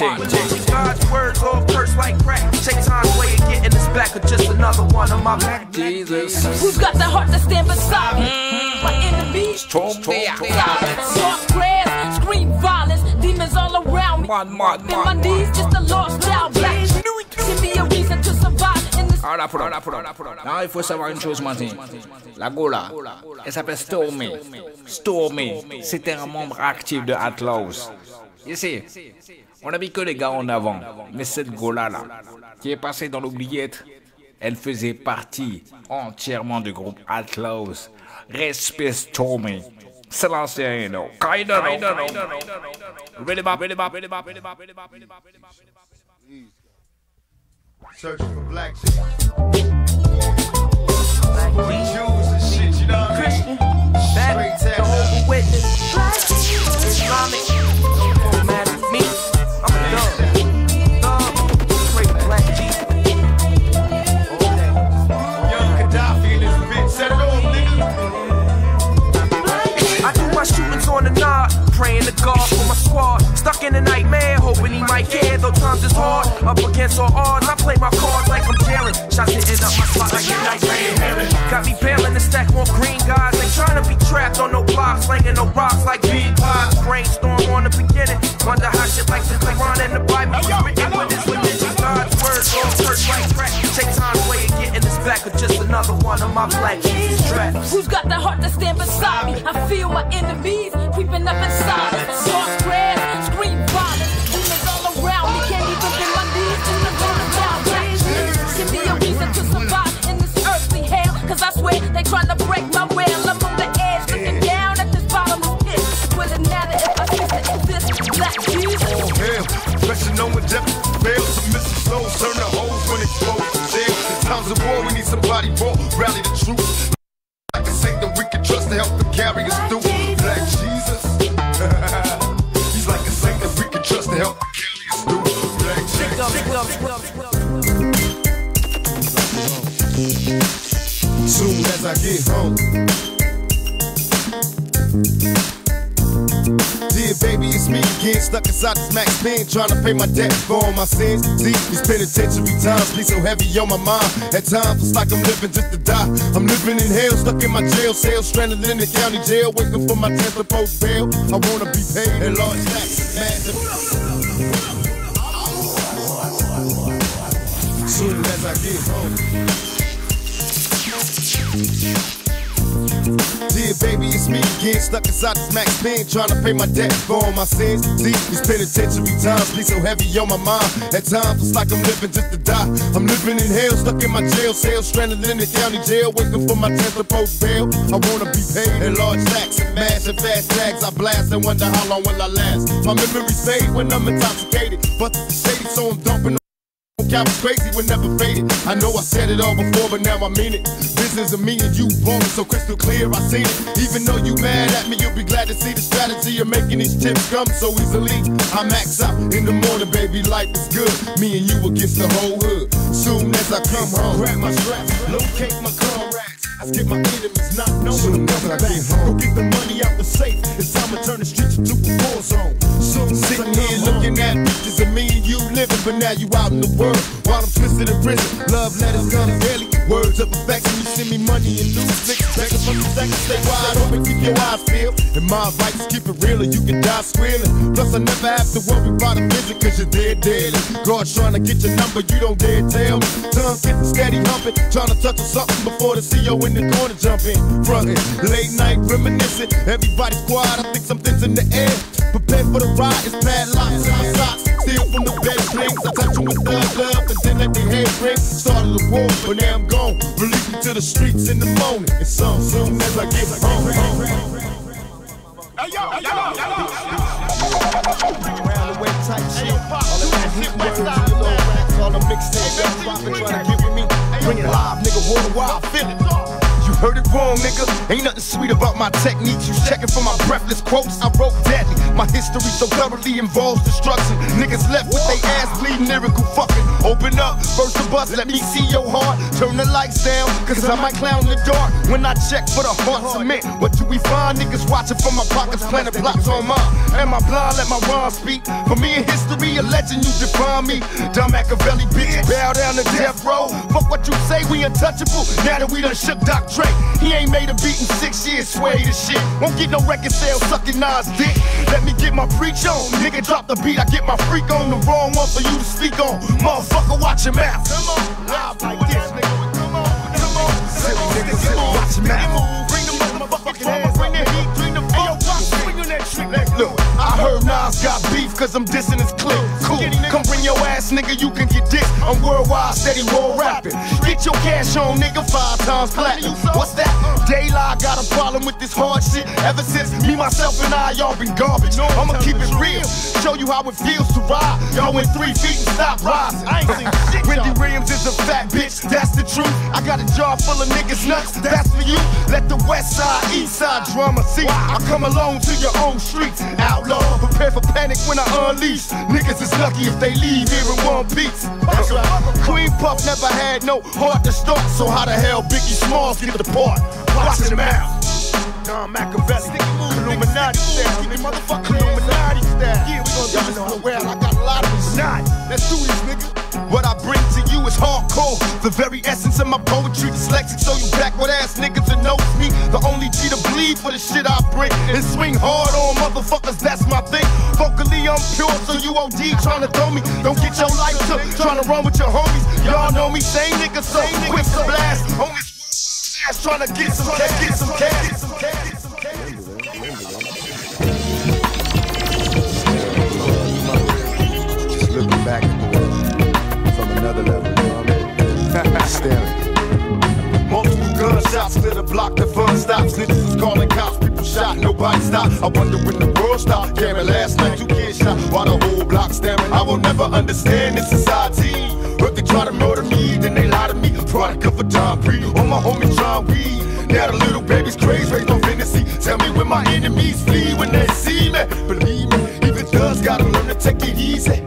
Martin. God's words all cursed like crack. Take time's way of getting this back, or just another one of my back. Jesus. Who's got the heart to stand beside me? My enemies, Storm there. soft grass, scream violence, demons all around me. In my knees, just a lost child. Black give me a reason to survive in this. Ah, là, pour là, pour là. Non, il faut savoir une chose, Martin. La Gola, elle s'appelle Stormy. Stormy, c'était un membre actif de Outlawz. Ici, on a vu que les gars en avant. Mais cette Gola-là, qui est passée dans l'oubliette, elle faisait partie entièrement du groupe Outlawz. Respect Stormy. C'est l'ancien, non. Kinda, no. Ready, bop, ready, bop, ready, bop, ready, bop, ready, bop, ready, bop, ready, bop, ready, bop. Searching for black shit. Jews and shit, you know what I mean? That, Jehovah Witness, Islamic, Stuck in a nightmare, hoping he might care, though times is hard. Up against all odds, I play my cards like I'm jailing. Shots hitting up my spot like midnight rain. Got me bailing to stack more green guys. Ain't trying to be trapped on no blocks, slinging no rocks like bead pies. Brainstorm on the beginning. Wonder how shit like the Quran and the Bible was written words all cursed like crack. Take time's way of getting this back, with just another one of my black Jesus. Who's got the heart to stand beside me? I feel my enemies creeping up inside me. Soft grass, scream violence, demons all around me. Can't even bend my knees to the ground give me a reason to survive in this earthly hell. Cause I swear they trying to break my will. Stuck inside this max pen, trying to pay my debt for all my sins. See, these penitentiary times be so heavy on my mind. At times, it's like I'm living just to die. I'm living in hell, stuck in my jail cell, stranded in the county jail, waiting for my 10th and post bail. I wanna be paid in large taxes, massive. Soon as I get home. Dear baby, it's me again, stuck inside this max pen, trying to pay my debt for all my sins. These penitentiary times be so heavy on my mind. At times, it's like I'm living just to die. I'm living in hell, stuck in my jail cell, stranded in the county jail, waiting for my 10th to post bail. I wanna be paid in large stacks and massive fast tags. I blast and wonder how long will I last. My memories fade when I'm intoxicated, but the shady, so I'm dumping. Count was crazy when never faded. I know I said it all before, but now I mean it. Business of me and you born so crystal clear, I seen it. Even though you mad at me, you'll be glad to see the strategy of making these chips come so easily. I max out in the morning, baby, life is good. Me and you against the whole hood. Soon as I come home, grab my straps, locate my comrades. I skip my enemies, not knowing Soon as I get home, go get the money out the safe. It's time to turn the streets into a war zone. Soon sitting here looking at pictures of me and you living, but now you out in the world while I'm twisted in prison. Love letters come daily, words of affection. You send me money and lose flicks. Begging from the second, stay wide open, keep your eyes peeled. And my is keep it real or you can die squealing. Plus, I never have to worry about a visit cause you're dead daily. God's trying to get your number, you don't dare tell me. Tongue getting steady humping, trying to touch on something before the CEO in the corner jump in. Frontin', late night reminiscing. Everybody's quiet, I think something's in the air. Prepare for the ride, it's padlocks in my socks. Steal from the bed strings, I touch them with thug love, and then let their head ring. Started the war, but now I'm gone. Release me to the streets in the morning. It's on soon as I get home. Hey, yo, yo, Round the way type shit. All of that hit words, you know, racks, all the mixtapes that robbing trying to with me. Bring it live, nigga, worldwide, feel it. Heard it wrong, nigga. Ain't nothing sweet about my techniques. You checking for my breathless quotes. I wrote deadly. My history so thoroughly involves destruction. Niggas left with they ass bleeding, lyrical fucking. Open up, burst the bus, let me see your heart. Turn the lights down, cause I might clown in the dark. When I check for the heart cement, what do we find? Niggas watching from my pockets, planning plots on mine. Am I blind? Let my rhyme speak. For me in history, a legend, you define me. Dumb Makaveli, bitch, bow down to death row. Fuck what you say, we untouchable. Now that we done shook Doc Dre, he ain't made a beat in six years, sway the shit. Won't get no record sale sucking Nas dick. Let me get my preach on. Nigga, drop the beat, I get my freak on. The wrong one for you to speak on. Motherfucker, watch your mouth. Come on, live like this, nigga. Come on, come on. Silly nigga, silly, watch your mouth. Bring the motherfucking hands, bring the heat, Look, I heard Nas got beef cause I'm dissing his clip. Cool, come bring your ass, nigga, you can get dick. I'm worldwide, steady war rapping. Get your cash on, nigga, five times platinum. What's that? Daylight got a problem with this hard shit. Ever since me, myself, and I, y'all been garbage. I'ma keep it real, show you how it feels to ride. Y'all went three feet and stop rising. I ain't seen shit. Wendy Williams is a fat bitch, that's the truth. I got a jar full of niggas nuts, that's for you. Let the west side, east side drama see. I come alone to your own streets. Outlaw, prepare for panic when I unleash. Niggas is lucky if they leave here in one piece. That's right. Queen Puff never had no heart to start, so how the hell Biggie Smalls get the part? Watch him out. Don Makaveli, Illuminati style, nigga, motherfucker Illuminati style. Yeah, we gonna do this for a while. I got a lot of Illuminati. Let's do this, nigga. What I bring to you is hardcore. The very essence of my poetry, dyslexic, so you backward ass niggas to know me. The only G to bleed for the shit I bring and swing hard on motherfuckers. That's my thing. Vocally, I'm pure, so you OD trying to throw me. Don't get your life took, trying to run with your homies. Y'all know me, same nigga, so quick to blast. On this ass trying to get some cash, get some cash, get some cash. Just looking back another level, you know what I mean? Staring. Multiple gunshots to the block, the fun stops. Niggas was calling cops, people shot, nobody stopped. I wonder when the world stopped. Cameron last night, two kids shot while the whole block staring. I will never understand this society. But they try to murder me, then they lie to me. Product of a John Pre, on oh, my homie John Weed. Now the little baby's crazy, raised on fantasy. Tell me when my enemies flee when they see me. Believe me, even thugs gotta learn to take it easy.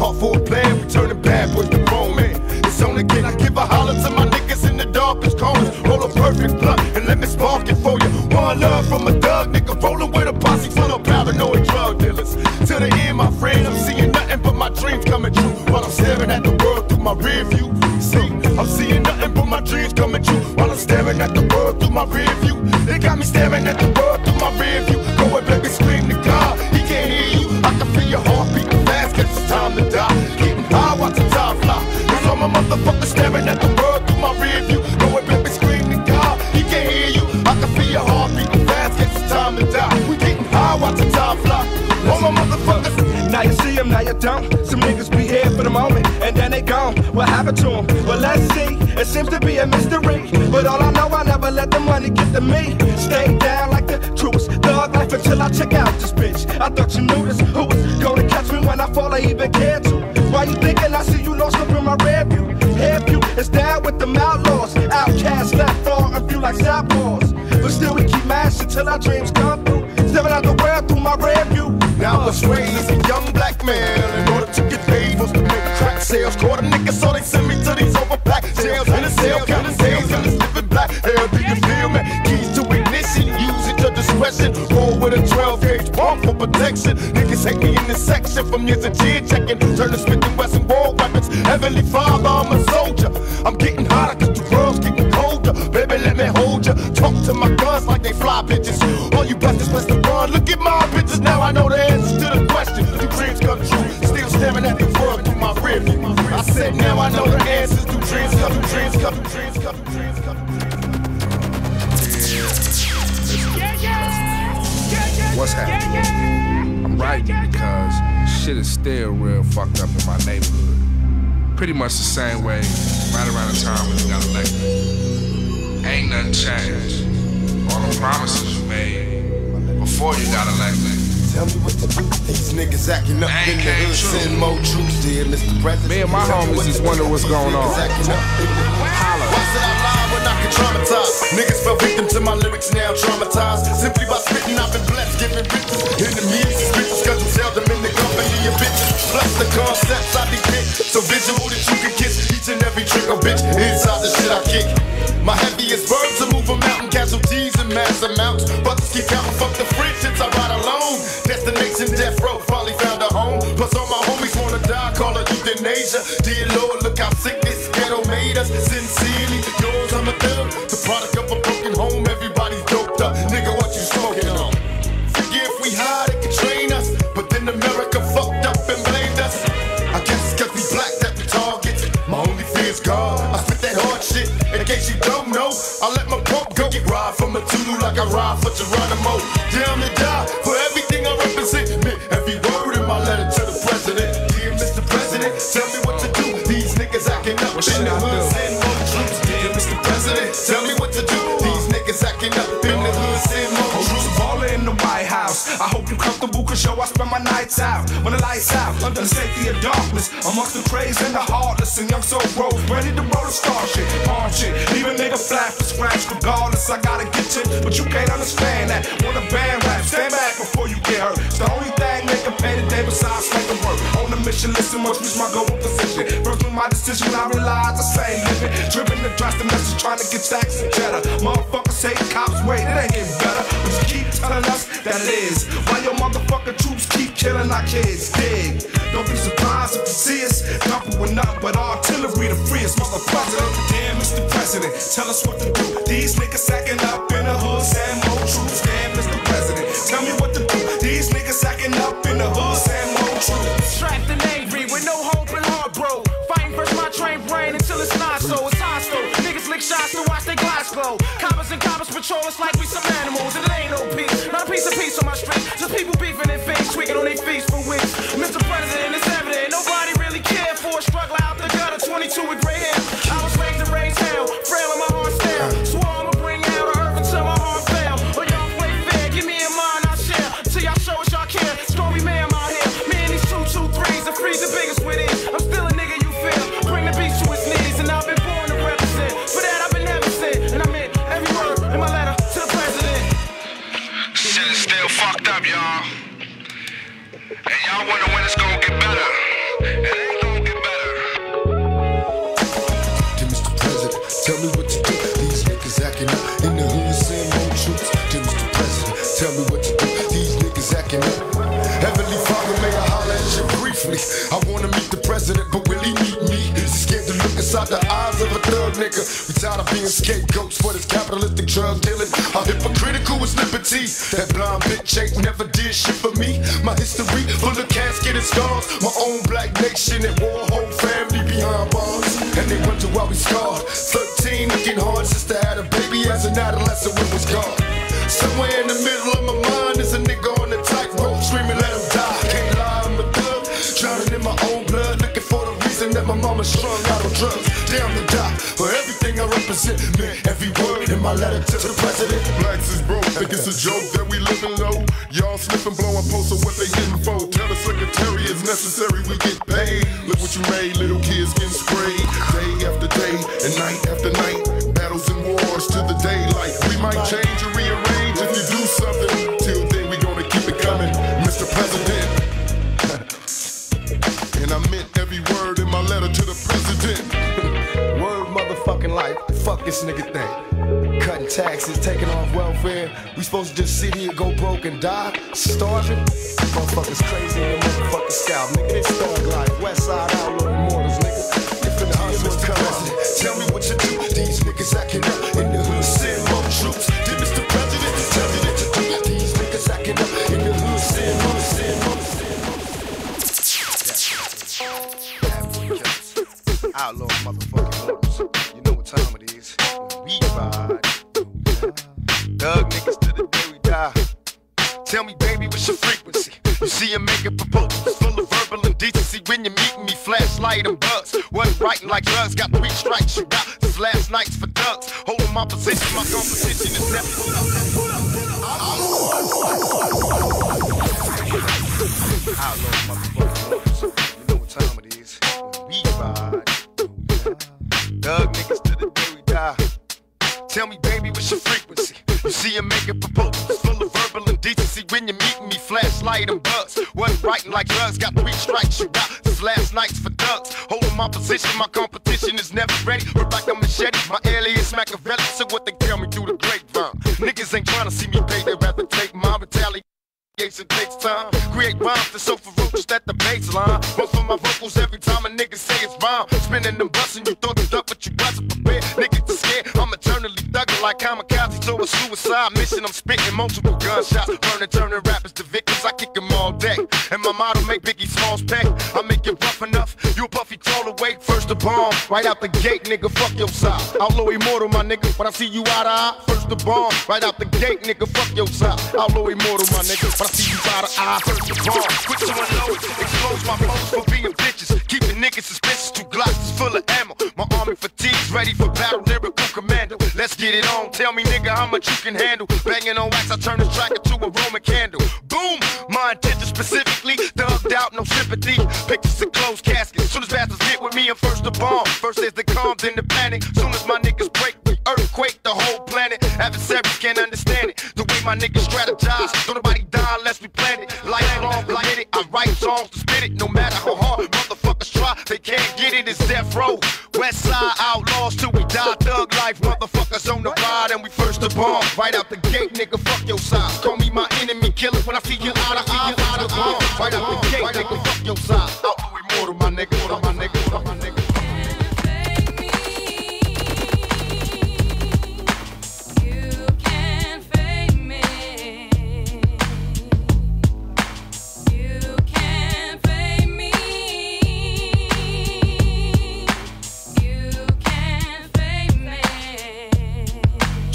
Heart for a plan. We turning bad boys to grown men. It's on again, I give a holler to my niggas in the darkest corners. Roll a perfect blunt and let me spark it for you. One love from a thug don't. Some niggas be here for the moment, and then they gone. What happened to them? Well, let's see. It seems to be a mystery. But all I know, I never let the money get to me. Stay down like the truest thug life until I check out this bitch. I thought you knew this. Who was gonna catch me when I fall I even care to? Why you thinking I see you lost up in my rear view? Head view is down with the Outlawz. Outcasts left far and few like southpaws. But still we keep mashing till our dreams come through. Stepping out the world through my rear view. Now I was raised as a young black man. Discretion. Roll with a 12 gauge pump for protection. Niggas me in this section from years of cheer checking. Turn to Smith and Wesson war weapons. Heavenly Father, I'm a soldier. I'm getting hotter cause the world's getting colder. Baby, let me hold ya. Talk to my guns like they fly bitches. All you bastards best What's happening? I'm writing because shit is still real fucked up in my neighborhood. Pretty much the same way, right around the time when you got elected. Ain't nothing changed. All the promises you made before you got elected. Tell me what to do. These niggas acting up in the hood. Send more troops, dear Mr. President. Me and my homies what just wonder what's going on. Niggas acting up in the hood. Why said I lie when I can traumatize? Niggas fell victim to my lyrics now traumatized. Simply by spitting, I've been blessed, giving riches. Enemies is riches, cause I'm seldom in the company of bitches. Plus the concepts I depict. So visual that you can kiss each and every trick or bitch inside the shit I kick. My heaviest verbs to move a mountain, casualties in mass amounts. But keep counting, fuck the friendships I ride alone. Destination death row, finally found a home. Plus all my homies wanna die, call it euthanasia. Dear Lord, look how sick this ghetto made us. Sincerely, yours, I'm a thug. The product of a broken home, everybody's doped up. Nigga, what you smoking on? Forgive we hide, it can train us. But then America fucked up and blamed us. I guess it's cause we black that we targets. My only fear is God. I spit that hard shit. In case you don't know, I let my pump go. Get ride from a Tulu like I ride for Geronimo. Down to die for up in the hood. Send more troops. Dear Mr. President, tell me what to do. These niggas acting up in the hood. Send more troops. Baller in the White House. I hope you comfortable, cause yo, I spend my nights out. When the lights out, under the safety of darkness. Amongst the crazy and the heartless and young soul bros. Ready to roll the star shit, pawn shit. Leave a nigga flat for scratch, regardless. I gotta get you, but you can't understand that. Want a band rap, stand back before you get hurt. It's the only thing they can pay today besides making work. Mission, listen, much reach my goal position. First with my decision, I realized I say living. Driven to dress the message, trying to get stacks and cheddar. Motherfuckers hate cops, wait, it ain't getting better. But you keep telling us that it is. Why your motherfucking troops keep killing our kids? Dig. Don't be surprised if you see us. Couple up, but artillery the freest. Mr. President, damn Mr. President, tell us what to do. These niggas acting up in the hood, send more troops. Damn Mr. President, tell me what to do. These niggas acting up in the hood, patrol us like we some animals. And it ain't no peace. Not a piece of peace on my street. Just people beefing and face tweaking on their feet for weeks. Mr. President, it's evident. Nobody really cared for a struggle out the gutter. 22 with gray hair. Being scapegoats for this capitalistic drug dealing. How hypocritical is liberty? That blind bitch ain't never did shit for me. My history full of casket and scars. My own black nation and war whole family behind bars. And they wonder why we scarred. 13 looking hard, sister had a baby as an adolescent when was gone. Somewhere in the middle represent. Man, every word in my letter to the president. Blacks is broke, think it's a joke that we living low. Y'all sniffing, blowing posts of what they getting for. Tell the secretary it's necessary, we get paid. Look what you made, little kids getting sprayed. Day after day and night after night. This nigga thing. Cutting taxes, taking off welfare. We supposed to just sit here, go broke and die? Starving? Motherfuckers crazy in the motherfucking scalp. Nigga, this thug life. West side outlaw immortals, Tell me, baby, what's your frequency? You see him making proposals full of verbal indecency when you meet me, flashlight and buzz. Wasn't writing like drugs, got three strikes, you out. This last night's for thugs. Holding my position, my competition is never ready. Work like a machete, my alias Makaveli. So what they tell me through the grapevine. Niggas ain't trying to see me pay, they rather take my retaliation. It takes time. Create rhymes that's so ferocious that the baseline. Run for my vocals every time a nigga say it's rhyme. Spinning them bustin', you thought it up, but you wasn't prepared. Like kamikaze, so a suicide mission. I'm spitting multiple gunshots, burning, turning rappers to victims. I kick them all day. And my motto make Biggie Smalls pay. Puffy crawl away, first the bomb. Right out the gate, nigga, fuck your side. Outlaw immortal, my nigga. When I see you eye to eye, first the bomb. Right out the gate, nigga, fuck your side. Outlaw immortal, my nigga. When I see you eye to eye, first the bomb. Quick to unload, expose my foes for being bitches. Keeping niggas suspicious, two glocks full of ammo. My army fatigues, ready for battle, lyrical commando. Let's get it on, tell me nigga how much you can handle. Banging on wax, I turn this track into a Roman candle. Boom, my intention specifically, out, no sympathy. Pictures of closed caskets. Soon as bastards get with me, I'm first to bomb. First there's the calm, then the panic. Soon as my niggas break, we earthquake the whole planet. Adversaries can't understand it. The way my niggas strategize, don't nobody die unless we plan it. Lifelong committed, it. I write songs to spit it. No matter how hard motherfuckers try, they can't get it. It's death row. West side Outlawz till we die. Thug life, motherfuckers on the ride, and we first to bomb. Right out the gate, nigga, fuck your side. Call me my enemy killer when I see you out of eye, out of bomb. Right out the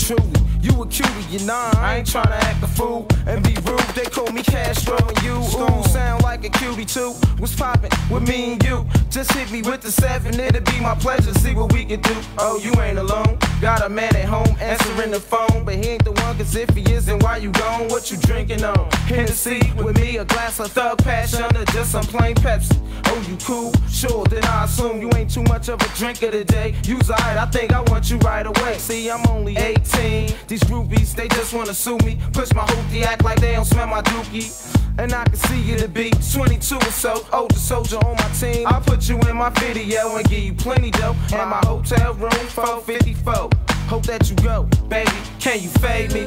Truly, you a cutie, you know. I ain't tryna act a fool and be. They call me Kastro and you. Ooh, sound like a cutie too. What's poppin' with me and you? Just hit me with the seven, it'll be my pleasure. See what we can do. Oh, you ain't alone. Got a man at home answering the phone, but he ain't the one. Cause if he is, then why you gone? What you drinking on? Hennessy with me, a glass of thug passion or just some plain Pepsi. Oh, you cool? Sure, then I assume you ain't too much of a drinker today. You's alright, I think I want you right away. See, I'm only 18. These groupies, they just wanna sue me. Push my hoopty, act like they don't smell my dookie. And I can see you to be 22 or so, older soldier on my team. I'll put you in my video and give you plenty dough. And my hotel room 454. Hope that you go, baby. Can you fade me?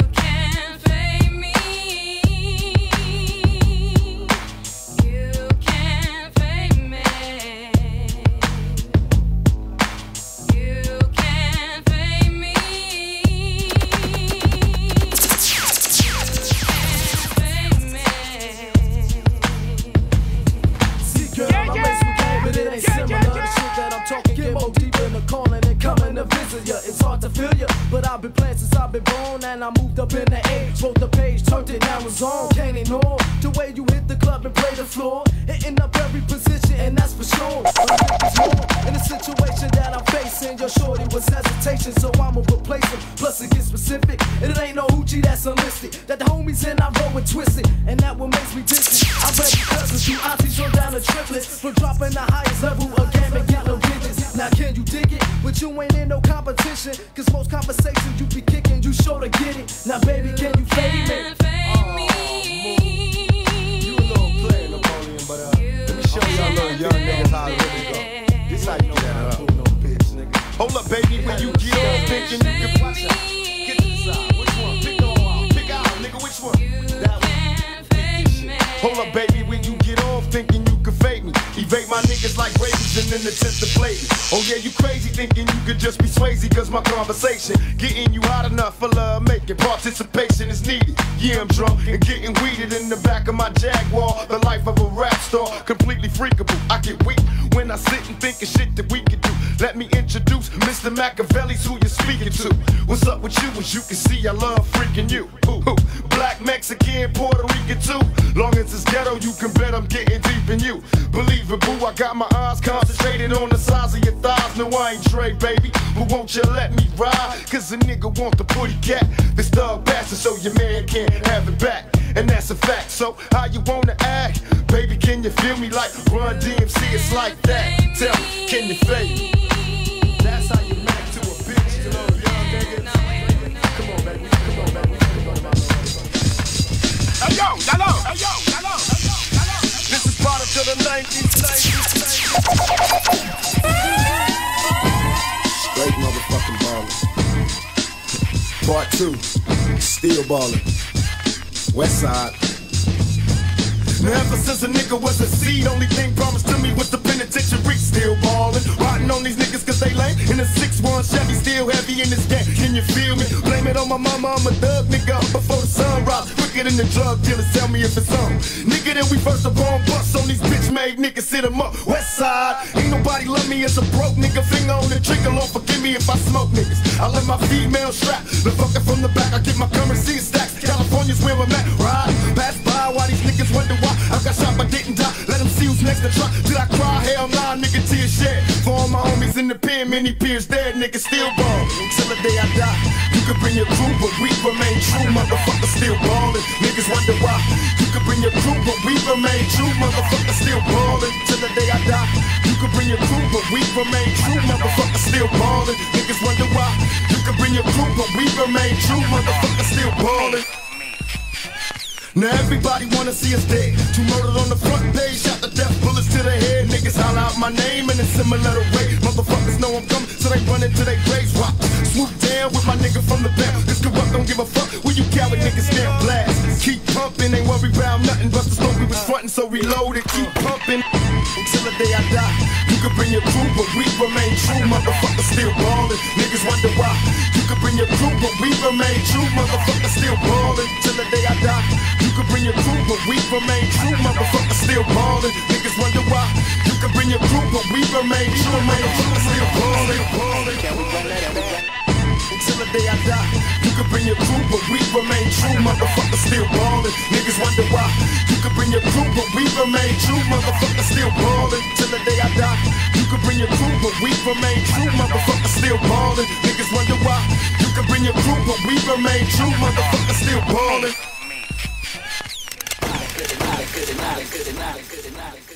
Born, and I moved up in the age. Wrote the page, turned it, down, it's on. Can't ignore the way you hit the club and play the floor, hitting up every position, and that's for sure. But there's more in the situation that I'm facing. Your shorty was hesitation, so I'ma replace him. Plus it gets specific, and it ain't no hoochie that's unlisted. That the homies in I roll and twisted, and that what makes me distant. I'm ready cousins, you aunties on down the triplets, from dropping the highest level of game and get no digits. Now can you dig it? But you ain't in no competition, cause most conversations you be kicking, sure to get it. Now baby, can you fade me? You a little player, Napoleon, but uh, let me show y'all little young niggas how it really go. This how you get out of no bitch, nigga. Hold up, baby, when you get off thinking you can watch out. Get to the side. Which one? Pick on Pick out, nigga, which one? That one. Hold up, baby, when you get off thinking you can fake me. Evade my niggas like rabies and then attempt to play me. Oh yeah, you crazy thinking you could just be Swayze cause my conversation getting you hot enough for love making. Participation is needed. Yeah, I'm drunk and getting weeded in the back of my Jaguar. The life of a rap star, completely freakable. I get weak when I sit and think of shit that we could do. Let me introduce Mr. Makaveli's who you're speaking to. What's up with you? As you can see, I love freaking you. Ooh, ooh. Black, Mexican, Puerto Rican too. Long as it's ghetto, you can bet I'm getting deep in you. Believe it, boo, I got my eyes concentrated on the size of your thighs. No, I ain't Trey, baby. But won't you let me ride? Cause a nigga want the booty cat. This thug bastard, so your man can't have it back. And that's a fact. So, how you wanna act? Baby, can you feel me like Run DMC? It's like that. Tell me, can you feel me? That's how you make to a bitch, you niggas. Come on, baby. Come on, baby. Come on, baby. Yo, hello, hey hello. Of the 1990s. Straight motherfucking ballin'. Part two, still ballin'. West side. Now ever since a nigga was a seed, only thing promised to me was the penitentiary. Still ballin', riding on these niggas cause they lame. In a 6-1 Chevy, still heavy in this game. Can you feel me? Blame it on my mama, I'm a thug nigga. Up before the sun rise, quicker than the drug dealers. Tell me if it's on. Nigga, then we first all bust on these bitch made niggas. Sit 'em up. West side, ain't nobody love me as a broke nigga. Finger on the trigger, Lord forgive me if I smoke niggas. I let my female strap, the fucker from the back. I get my currency stacks. California's where I'm at. Ride, pass by while these niggas wonder why I got shot but didn't die. Let them see who's next to try. Did I cry? Hell nah, nigga, tears shed. For all my homies in the pen, many peers dead, niggas still ball. Until the day I die, you can bring your crew, but we remain true. Motherfuckers still ballin'. Niggas wonder why. You can bring your crew, but we remain true. Motherfuckers still ballin'. Till the day I die, you can bring your crew, but we remain true. Motherfuckers still ballin'. Niggas wonder why. You can bring your crew, but we remain true. Motherfuckers still ballin'. Now everybody wanna see us dead. Two murdered on the front page, shot the death bullets to the head. Niggas holler out my name in a similar way. Motherfuckers know I'm coming, so they run into their graves. Rock, swoop down with my nigga from the back. This corrupt don't give a fuck. Where you coward niggas stand blast. Keep pumping, ain't worry about nothing. But the smoke we was frontin', so reload it. Keep pumping until the day I die. You can bring your crew, but we remain true. Motherfuckers still ballin'. Niggas wonder why. You can bring your crew, but we remain true. Motherfuckers still ballin'. Till the day I die. You can bring your crew, but we remain true. Motherfuckers still ballin'. Niggas wonder why. You can bring your crew, but we remain true. Motherfuckers still ballin'. Until the day I die, you can bring your crew, but we remain true. Motherfuckers still ballin'. Niggas wonder why. You can bring your crew, but we remain true. Motherfuckers still ballin'. Till the day I die, you can bring your crew, but we remain true. Motherfuckers still ballin'. Niggas wonder why. You can bring your crew, but we remain true. Motherfuckers still ballin'. Good good night, good night, good night, good night.